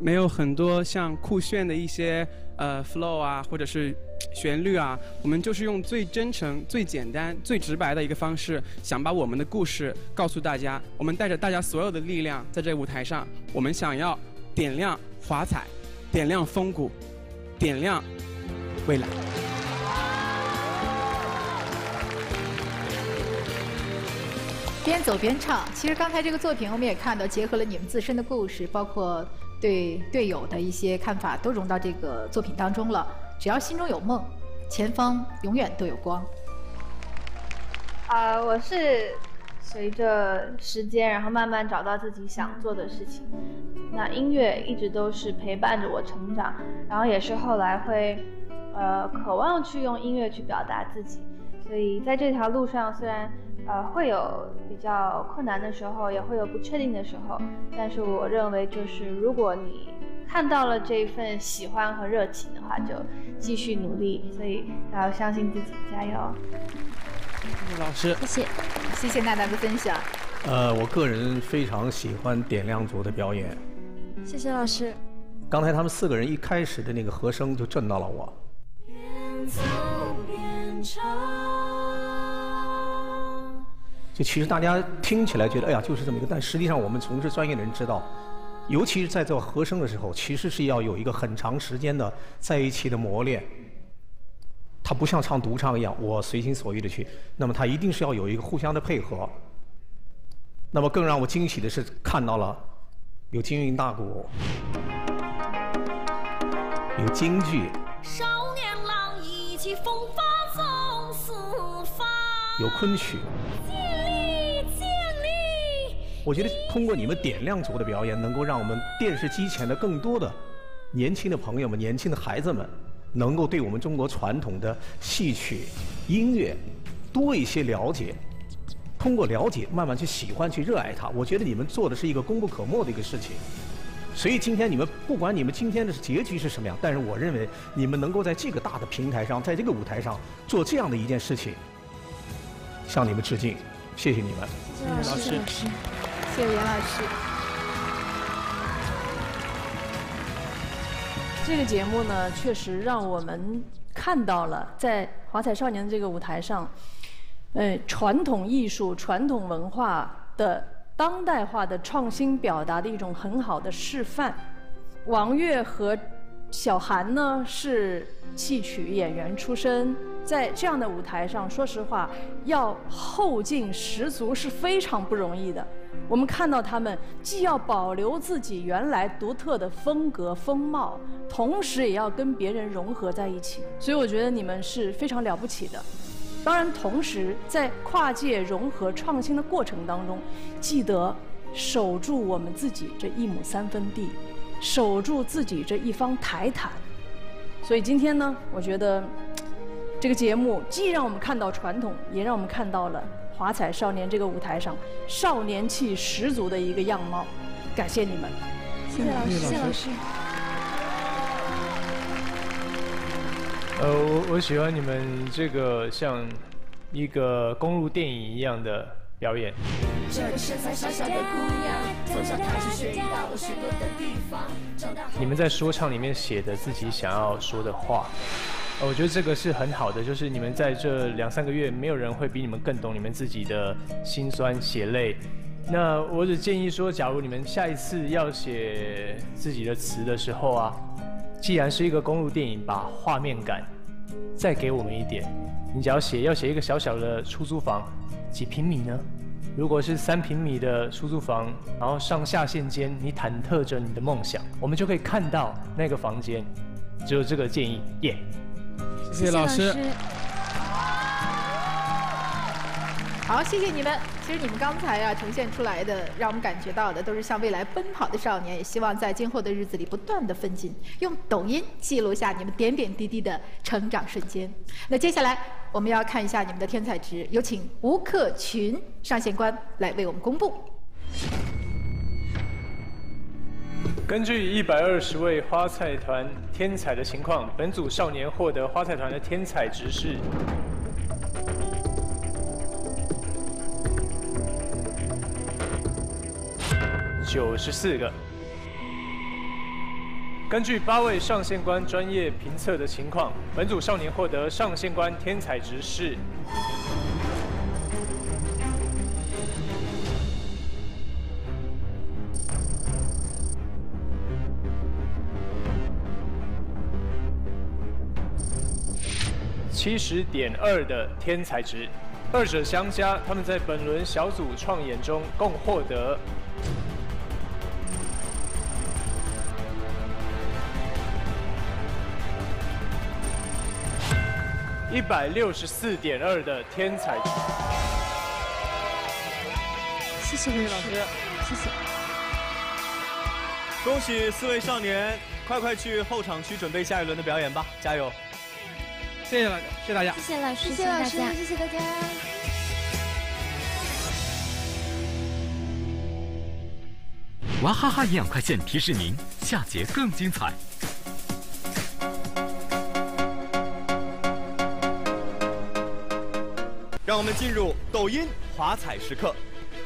没有很多像酷炫的一些呃 flow 啊，或者是旋律啊，我们就是用最真诚、最简单、最直白的一个方式，想把我们的故事告诉大家。我们带着大家所有的力量，在这舞台上，我们想要点亮华彩，点亮风骨，点亮未来。边走边唱。其实刚才这个作品我们也看到，结合了你们自身的故事，包括对队友的一些看法，都融到这个作品当中了。只要心中有梦，前方永远都有光。啊、我是随着时间，然后慢慢找到自己想做的事情。那音乐一直都是陪伴着我成长，然后也是后来会，呃，渴望去用音乐去表达自己。所以在这条路上，虽然呃会有比较困难的时候，也会有不确定的时候，但是我认为就是如果你看到了这一份喜欢和热情的话，就继续努力。所以要相信自己，加油！谢谢老师，谢谢，谢谢娜娜的分享。呃，我个人非常喜欢点亮组的表演。谢谢老师。刚才他们四个人一开始的那个和声就震到了我。边走边唱。就其实大家听起来觉得，哎呀，就是这么一个，但实际上我们从事专业的人知道，尤其是在做和声的时候，其实是要有一个很长时间的在一起的磨练。它不像唱独唱一样，我随心所欲的去，那么他一定是要有一个互相的配合。那么更让我惊喜的是，看到了有京韵大鼓，有京剧，少年郎意气风发走四方，有昆曲。我觉得通过你们点亮组的表演，能够让我们电视机前的更多的年轻的朋友们、年轻的孩子们，能够对我们中国传统的戏曲、音乐多一些了解。通过了解，慢慢去喜欢、去热爱它。我觉得你们做的是一个功不可没的一个事情。所以今天你们不管你们今天的结局是什么样，但是我认为你们能够在这个大的平台上，在这个舞台上做这样的一件事情，向你们致敬，谢谢你们。谢谢老师，谢谢袁老师。这个节目呢，确实让我们看到了在华彩少年的这个舞台上，呃，传统艺术、传统文化的当代化的创新表达的一种很好的示范。王悦和小韩呢是戏曲演员出身，在这样的舞台上，说实话，要后劲十足是非常不容易的。我们看到他们既要保留自己原来独特的风格风貌，同时也要跟别人融合在一起。所以我觉得你们是非常了不起的。当然，同时在跨界融合创新的过程当中，记得守住我们自己这一亩三分地，守住自己这一方台坛，所以今天呢，我觉得这个节目既让我们看到传统，也让我们看到了华彩少年这个舞台上少年气十足的一个样貌。感谢你们，谢谢老师，谢谢老师。呃，我我喜欢你们这个像一个公路电影一样的表演。这个身材小小的姑娘，从小开始学到了许多的地方。长大你们在说唱里面写的自己想要说的话，呃我觉得这个是很好的，就是你们在这两三个月，没有人会比你们更懂你们自己的辛酸血泪。那我只建议说，假如你们下一次要写自己的词的时候啊，既然是一个公路电影，把画面感再给我们一点。你只要写要写一个小小的出租房，几平米呢？如果是三平米的出租房，然后上下线间，你忐忑着你的梦想，我们就可以看到那个房间。只有这个建议，耶、谢谢老师。好，谢谢你们。其实你们刚才啊呈现出来的，让我们感觉到的都是向未来奔跑的少年，也希望在今后的日子里不断的奋进，用抖音记录下你们点点滴滴的成长瞬间。那接下来我们要看一下你们的天才值，有请吴克群上线官来为我们公布。根据一百二十位花菜团天才的情况，本组少年获得花菜团的天才值是九十四个。根据八位上线官专业评测的情况，本组少年获得上线官天才值是七十点二的天才值，二者相加，他们在本轮小组创演中共获得一百六十四点二的天才值。谢谢李老师，谢谢。恭喜四位少年，快快去后场区准备下一轮的表演吧，加油！谢谢大家，谢谢大家。谢谢老师，谢谢老师大家谢谢大家。娃哈哈营养快线提示您，下节更精彩。让我们进入抖音华彩时刻，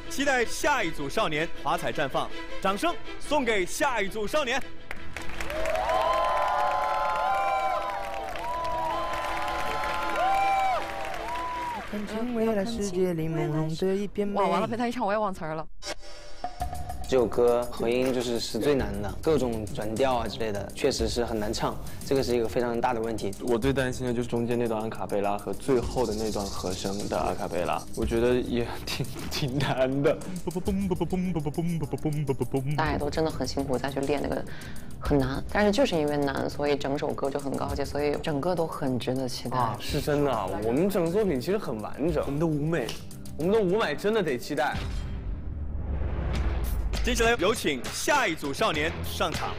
期待下一组少年华彩绽放，掌声送给下一组少年。看见未来世界里朦胧的一片美。哇，完了，陪他一唱我也忘词儿了。这首歌和音就是是最难的，各种转调啊之类的，确实是很难唱，这个是一个非常大的问题。我最担心的就是中间那段阿卡贝拉和最后的那段和声的阿卡贝拉，我觉得也挺挺难的。大家都真的很辛苦再去练那个，很难。但是就是因为难，所以整首歌就很高级，所以整个都很值得期待。啊，是真的啊，我们整个作品其实很完整，我们的舞美，我们的舞美真的得期待。接下来有请下一组少年上场。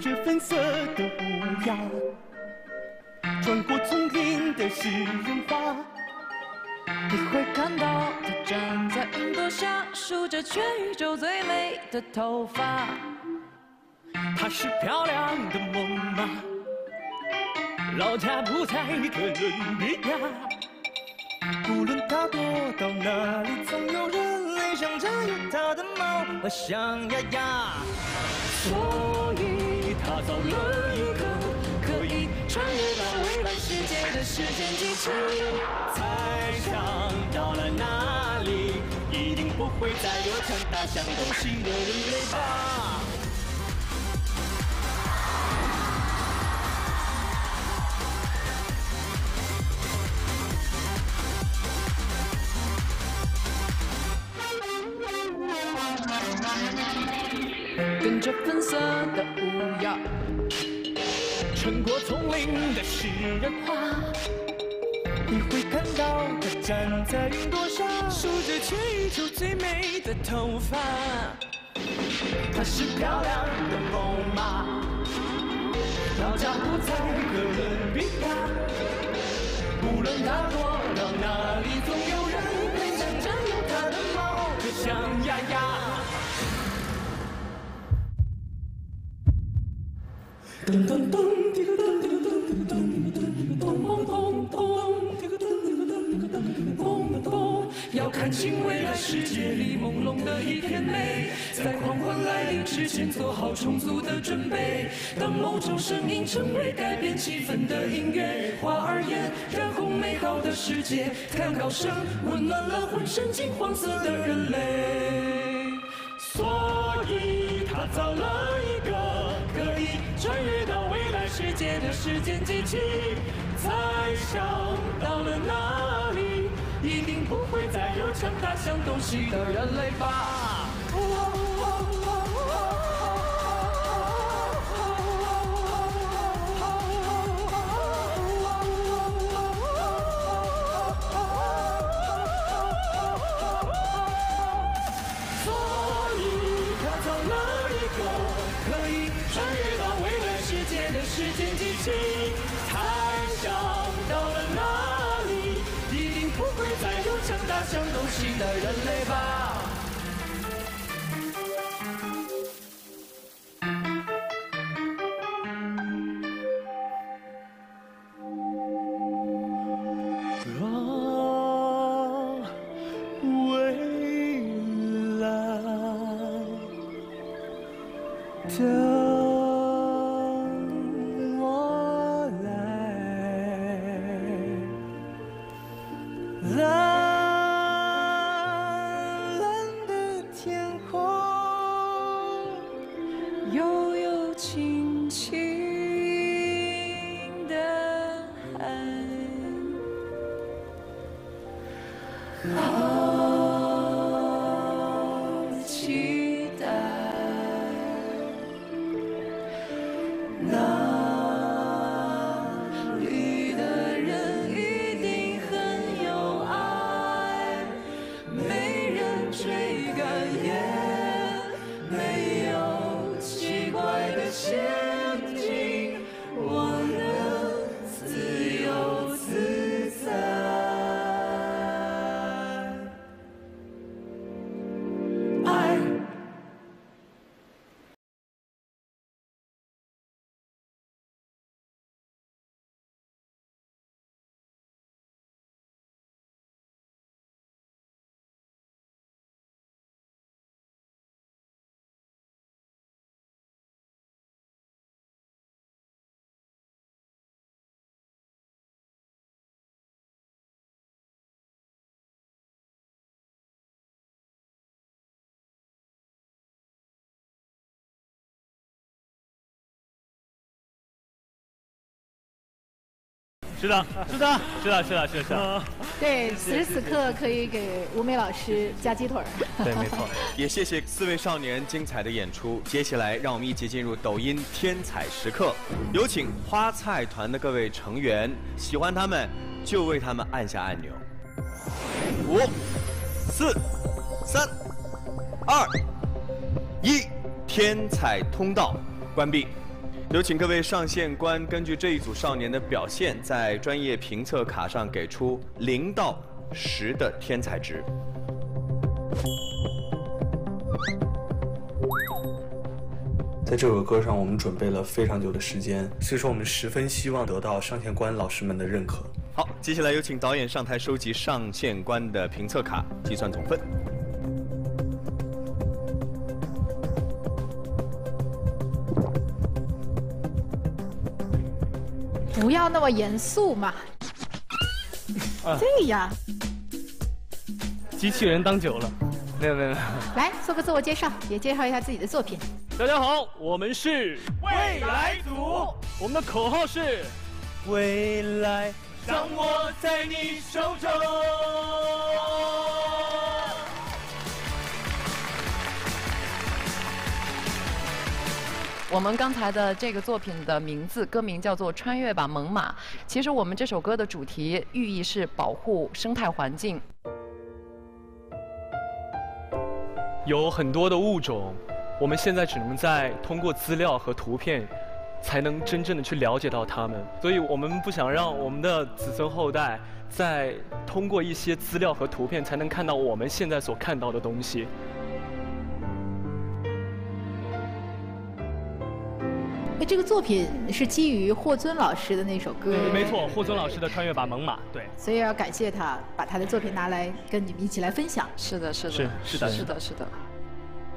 着粉色的乌鸦，穿过丛林的食人花。你会看到它站在云朵下，梳着全宇宙最美的头发。她是漂亮的梦吗？老家不在哥伦比亚。无论她躲到哪里，总有人爱上这有她的猫和象牙牙。走了一个可以穿越到未来世界的时间机器。猜想到了哪里，一定不会再有强大像东西的人类吧。跟着粉色的舞。呀。穿过丛林的食人花，你会看到它站在云朵上，数着全宇宙最美的头发。它是漂亮的猛犸，绕脚步在哥伦比亚。无论它躲到哪里，总有人会想占有它的毛，可像丫丫。要看清未来世界里朦胧的一片美，在黄昏来临之前做好充足的准备。当某种声音成为改变气氛的音乐，花儿艳，染红美好的世界。太阳高升，温暖了浑身金黄色的人类。所以他造了一个穿越到未来世界的时间机器。猜想到了那里，一定不会再有强大像东西的人类吧。所以他走了可可以穿越到未来世界的时间机器。猜想到了哪里，一定不会再有强大像东西的人类吧。是的，是的，是的，是的，是的，是的。对，此时此刻可以给吴美老师加鸡腿儿。对，没错。也谢谢四位少年精彩的演出。接下来，让我们一起进入抖音天才时刻，有请花菜团的各位成员，喜欢他们就为他们按下按钮。五、四、三、二、一，天才通道关闭。有请各位上线官根据这一组少年的表现，在专业评测卡上给出零到十的天才值。在这首歌上，我们准备了非常久的时间，所以说我们十分希望得到上线官老师们的认可。好，接下来有请导演上台收集上线官的评测卡，计算总分。不要那么严肃嘛。啊对呀，机器人当久了，没有没有没有。来做个自我介绍，也介绍一下自己的作品。大家好，我们是未来组，我们的口号是未来掌握在你手中。我们刚才的这个作品的名字，歌名叫做《穿越吧猛犸》。其实我们这首歌的主题寓意是保护生态环境。有很多的物种，我们现在只能在通过资料和图片，才能真正的去了解到它们。所以我们不想让我们的子孙后代，在通过一些资料和图片，才能看到我们现在所看到的东西。这个作品是基于霍尊老师的那首歌，没错，霍尊老师的《穿越吧猛犸》，对。所以要感谢他，把他的作品拿来跟你们一起来分享。是的，是的，是是的，是的，是的。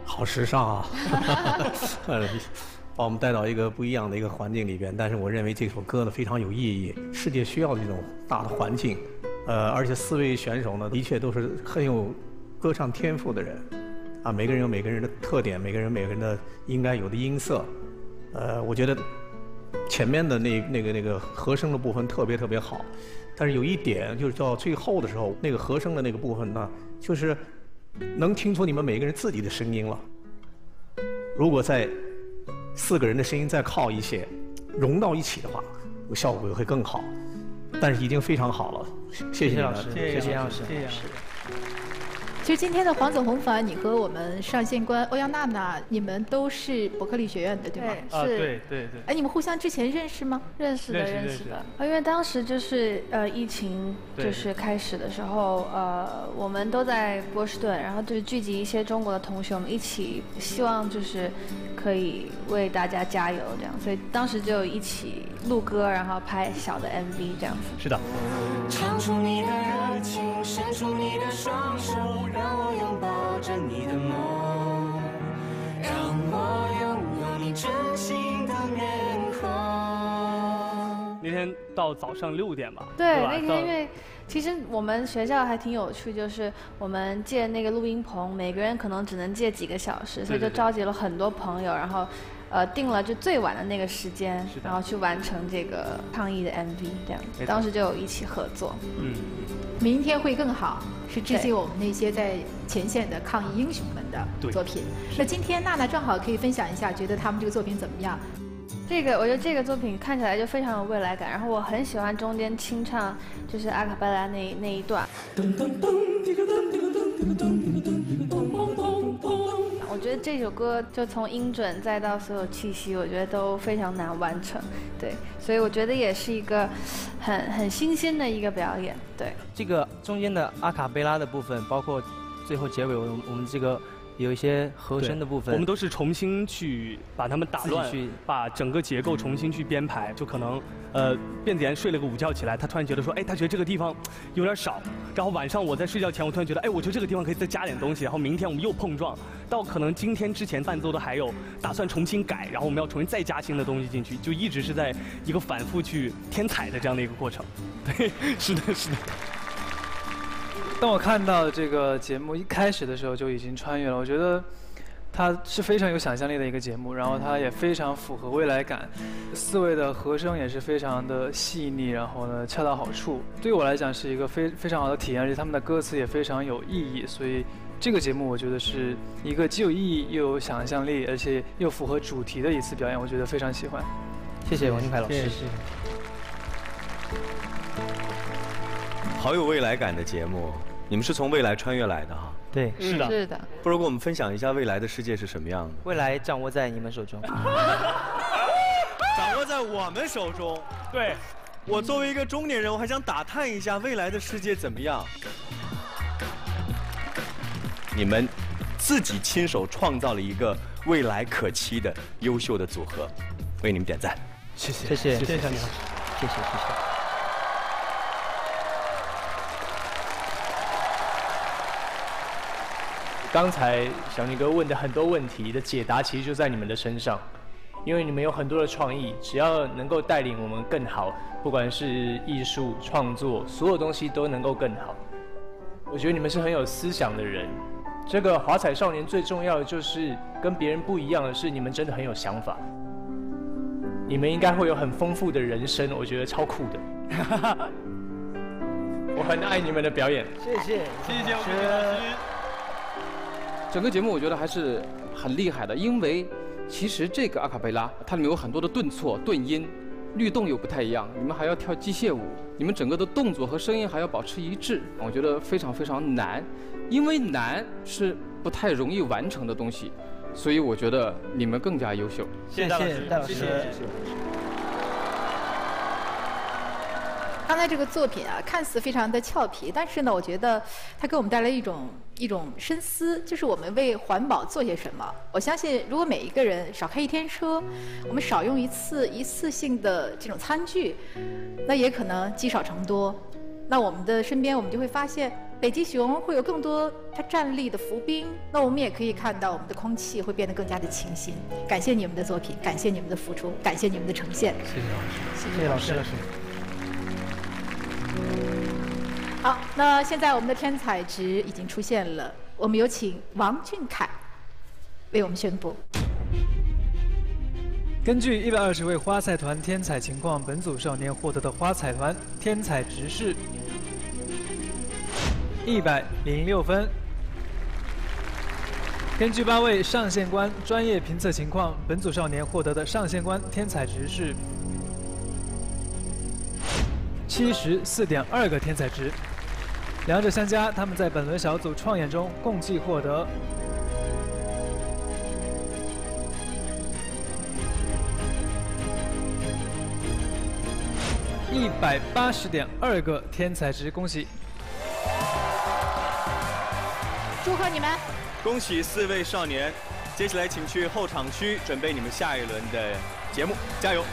好时尚啊！呃把我们带到一个不一样的一个环境里边，但是我认为这首歌呢非常有意义，世界需要这种大的环境，呃，而且四位选手呢的确都是很有歌唱天赋的人，啊，每个人有每个人的特点，每个人每个人的应该有的音色，呃，我觉得前面的那那个那个和声的部分特别特别好，但是有一点就是到最后的时候，那个和声的那个部分呢，就是能听出你们每个人自己的声音了。如果在四个人的声音再靠一些，融到一起的话，效果会更好。但是已经非常好了，谢谢老师，谢谢老师，谢谢老师。其实今天的黄子弘凡，你和我们上线官欧阳娜娜，你们都是伯克利学院的，对吗？啊，对对对。哎，你们互相之前认识吗？认识的，认识的。认识。的。呃因为当时就是呃疫情就是开始的时候，呃我们都在波士顿，然后就是聚集一些中国的同学，我们一起希望就是可以为大家加油这样，所以当时就一起录歌，然后拍小的 MV 这样子。是的。唱出你的热情，伸出你的双手，让我拥抱着你的梦，让我拥有你真心的面孔。那天到早上六点吧。对，那天因为其实我们学校还挺有趣，就是我们借那个录音棚，每个人可能只能借几个小时，所以就召集了很多朋友，然后呃定了就最晚的那个时间然后去完成这个抗疫的 MV 这样。当时就有一起合作。嗯。明天会更好，是致敬我们那些在前线的抗疫英雄们的作品。那今天娜娜正好可以分享一下，觉得他们这个作品怎么样？这个我觉得这个作品看起来就非常有未来感，然后我很喜欢中间清唱就是阿卡贝拉那那一段。我觉得这首歌就从音准再到所有气息，我觉得都非常难完成，对，所以我觉得也是一个很很新鲜的一个表演，对。这个中间的阿卡贝拉的部分，包括最后结尾，我我们这个有一些和声的部分，我们都是重新去把它们打乱去，把整个结构重新去编排。就可能，呃，卞子妍睡了个午觉起来，他突然觉得说，哎，他觉得这个地方有点少。然后晚上我在睡觉前，我突然觉得，哎，我觉得这个地方可以再加点东西。然后明天我们又碰撞，到可能今天之前伴奏的还有打算重新改，然后我们要重新再加新的东西进去，就一直是在一个反复去添彩的这样的一个过程。对，是的，是的。当我看到这个节目一开始的时候就已经穿越了，我觉得它是非常有想象力的一个节目，然后它也非常符合未来感，四位的和声也是非常的细腻，然后呢恰到好处，对我来讲是一个非非常好的体验，而且他们的歌词也非常有意义，所以这个节目我觉得是一个既有意义又有想象力，而且又符合主题的一次表演，我觉得非常喜欢。谢谢王金凯老师。谢谢好有未来感的节目，你们是从未来穿越来的哈？对，是的是的。不如给我们分享一下未来的世界是什么样的？未来掌握在你们手中。掌握在我们手中。对，我作为一个中年人，我还想打探一下未来的世界怎么样。你们自己亲手创造了一个未来可期的优秀的组合，为你们点赞。谢谢谢谢谢谢小李老师。谢谢谢谢。刚才小尼哥问的很多问题的解答，其实就在你们的身上，因为你们有很多的创意，只要能够带领我们更好，不管是艺术创作，所有东西都能够更好。我觉得你们是很有思想的人。这个华彩少年最重要的就是跟别人不一样的是，你们真的很有想法。你们应该会有很丰富的人生，我觉得超酷的。我很爱你们的表演。谢谢，谢谢整个节目我觉得还是很厉害的，因为其实这个阿卡贝拉它里面有很多的顿挫、顿音，律动又不太一样，你们还要跳机械舞，你们整个的动作和声音还要保持一致，我觉得非常非常难，因为难是不太容易完成的东西，所以我觉得你们更加优秀。谢谢戴老师。刚才这个作品啊，看似非常的俏皮，但是呢，我觉得它给我们带来一种一种深思，就是我们为环保做些什么。我相信，如果每一个人少开一天车，我们少用一次一次性的这种餐具，那也可能积少成多。那我们的身边，我们就会发现，北极熊会有更多它站立的浮冰。那我们也可以看到，我们的空气会变得更加的清新。感谢你们的作品，感谢你们的付出，感谢你们的呈现。谢谢老师，谢谢老师。好，那现在我们的天彩值已经出现了，我们有请王俊凯为我们宣布。根据一百二十位花彩团天彩情况，本组少年获得的花彩团天彩值是一百零六分。根据八位上线官专业评测情况，本组少年获得的上线官天彩值是七十四点二个天彩值。两者相加，他们在本轮小组创演中共计获得一百八十点二个天才值，恭喜！祝贺你们！恭喜四位少年，接下来请去候场区准备你们下一轮的节目，加油！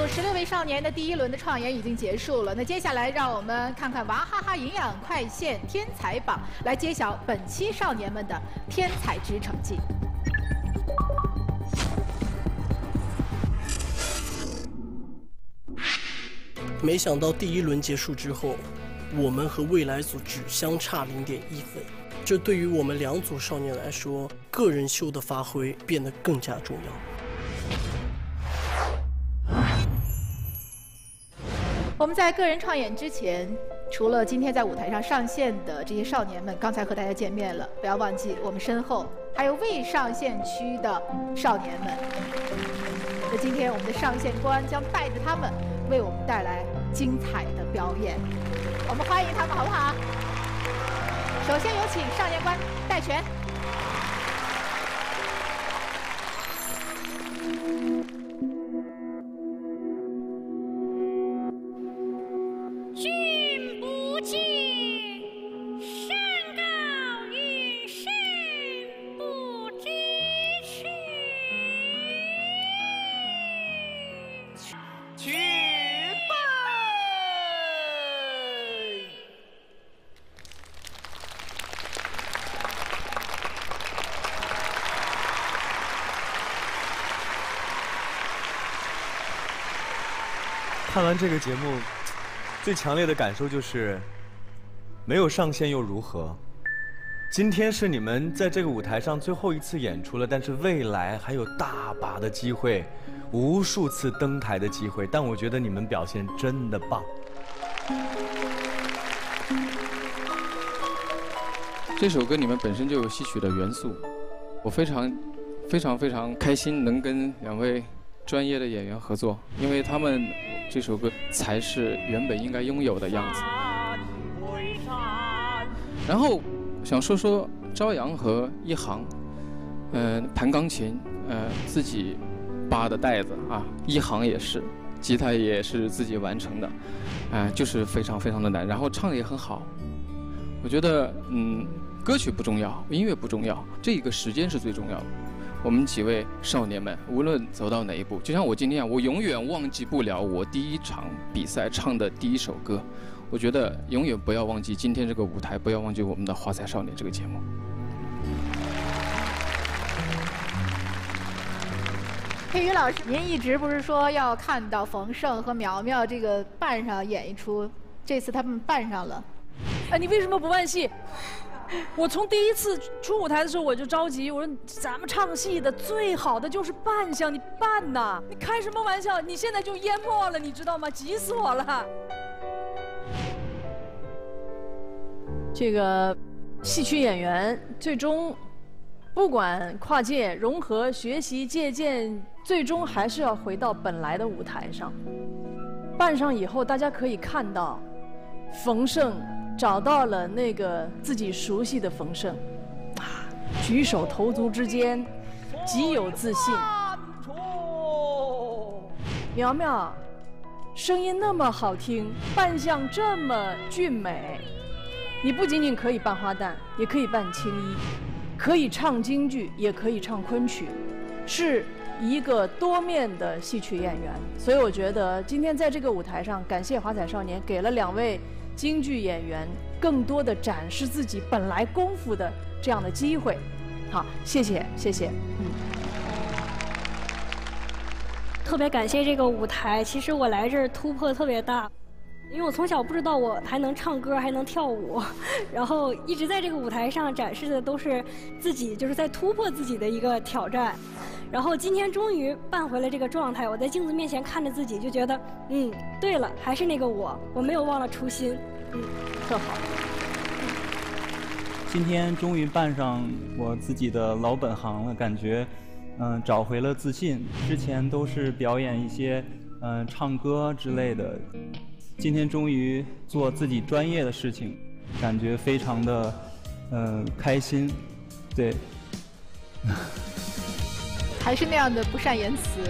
组十六位少年的第一轮的创演已经结束了，那接下来让我们看看娃哈哈营养快线天才榜，来揭晓本期少年们的天才值成绩。没想到第一轮结束之后，我们和未来组只相差零点一分，这对于我们两组少年来说，个人秀的发挥变得更加重要。我们在个人创演之前，除了今天在舞台上上线的这些少年们，刚才和大家见面了，不要忘记我们身后还有未上线区的少年们。那今天我们的上线官将带着他们为我们带来精彩的表演，我们欢迎他们，好不好？首先有请少年官戴荃。看完这个节目，最强烈的感受就是，没有上线又如何？今天是你们在这个舞台上最后一次演出了，但是未来还有大把的机会，无数次登台的机会。但我觉得你们表现真的棒。这首歌里面本身就有戏曲的元素，我非常、非常、非常开心能跟两位专业的演员合作，因为他们这首歌才是原本应该拥有的样子。然后想说说朝阳和一航，呃，弹钢琴，呃，自己扒的袋子啊，一航也是，吉他也是自己完成的，啊、就是非常非常的难，然后唱的也很好。我觉得，嗯，歌曲不重要，音乐不重要，这个时间是最重要的。我们几位少年们，无论走到哪一步，就像我今天一样，我永远忘记不了我第一场比赛唱的第一首歌。我觉得永远不要忘记今天这个舞台，不要忘记我们的《华彩少年》这个节目。佩瑜老师，您一直不是说要看到冯胜和苗苗这个扮上演一出，这次他们扮上了。啊，你为什么不扮戏？我从第一次出舞台的时候我就着急，我说咱们唱戏的最好的就是扮相，你扮呐！你开什么玩笑？你现在就淹没了，你知道吗？急死我了！这个戏曲演员最终不管跨界、融合、学习、借鉴，最终还是要回到本来的舞台上。扮上以后，大家可以看到，冯胜找到了那个自己熟悉的冯胜，啊，举手投足之间极有自信。苗苗，声音那么好听，扮相这么俊美，你不仅仅可以扮花旦，也可以扮青衣，可以唱京剧，也可以唱昆曲，是一个多面的戏曲演员。所以我觉得今天在这个舞台上，感谢华彩少年给了两位京剧演员更多的展示自己本来功夫的这样的机会。好，谢谢，谢谢，嗯。特别感谢这个舞台，其实我来这儿突破特别大，因为我从小不知道我还能唱歌，还能跳舞，然后一直在这个舞台上展示的都是自己就是在突破自己的一个挑战，然后今天终于扮回了这个状态，我在镜子面前看着自己就觉得，嗯，对了，还是那个我，我没有忘了初心，嗯，特好。今天终于扮上我自己的老本行了，感觉。嗯，找回了自信。之前都是表演一些嗯唱歌之类的，今天终于做自己专业的事情，感觉非常的嗯开心。对，还是那样的不善言辞。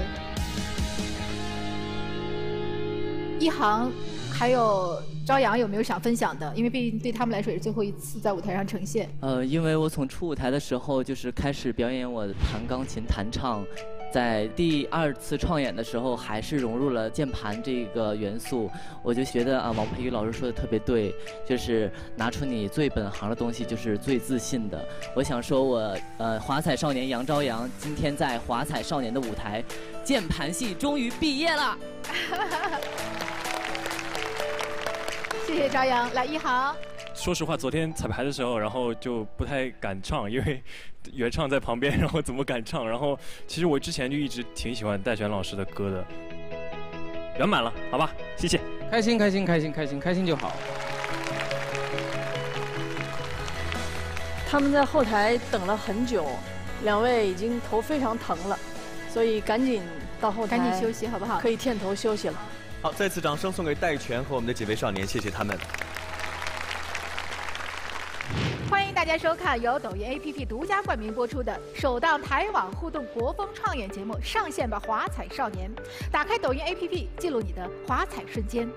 一航还有。朝阳有没有想分享的？因为毕竟对他们来说也是最后一次在舞台上呈现。呃，因为我从初舞台的时候就是开始表演我弹钢琴、弹唱，在第二次创演的时候还是融入了键盘这个元素。我就觉得啊，王培瑜老师说的特别对，就是拿出你最本行的东西就是最自信的。我想说，我呃华彩少年杨朝阳今天在华彩少年的舞台，键盘系终于毕业了。谢谢朝阳，来一航。说实话，昨天彩排的时候，然后就不太敢唱，因为原唱在旁边，然后怎么敢唱？然后其实我之前就一直挺喜欢戴璇老师的歌的。圆满了，好吧，谢谢。开心，开心，开心，开心，开心就好。他们在后台等了很久，两位已经头非常疼了，所以赶紧到后台，赶紧休息好不好？可以片头休息了。好，再次掌声送给戴荃和我们的几位少年，谢谢他们。大家收看由抖音 APP 独家冠名播出的首档台网互动国风创演节目《上线吧华彩少年》。打开抖音 APP，记录你的华彩瞬间。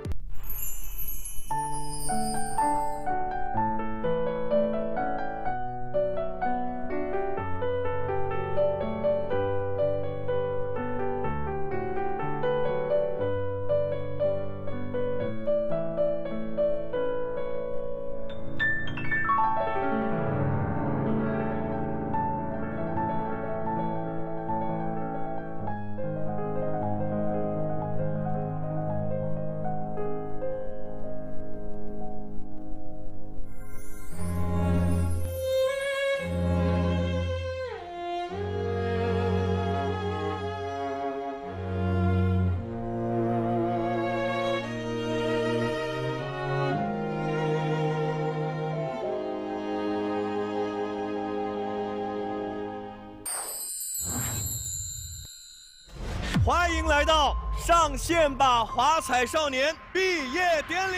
上线吧华彩少年毕业典礼！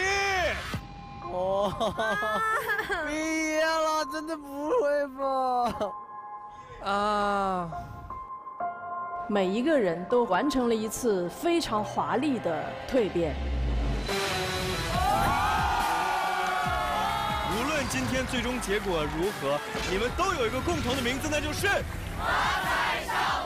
哦，毕业了，真的不会吧？啊！每一个人都完成了一次非常华丽的蜕变。无论今天最终结果如何，你们都有一个共同的名字，那就是华彩少年。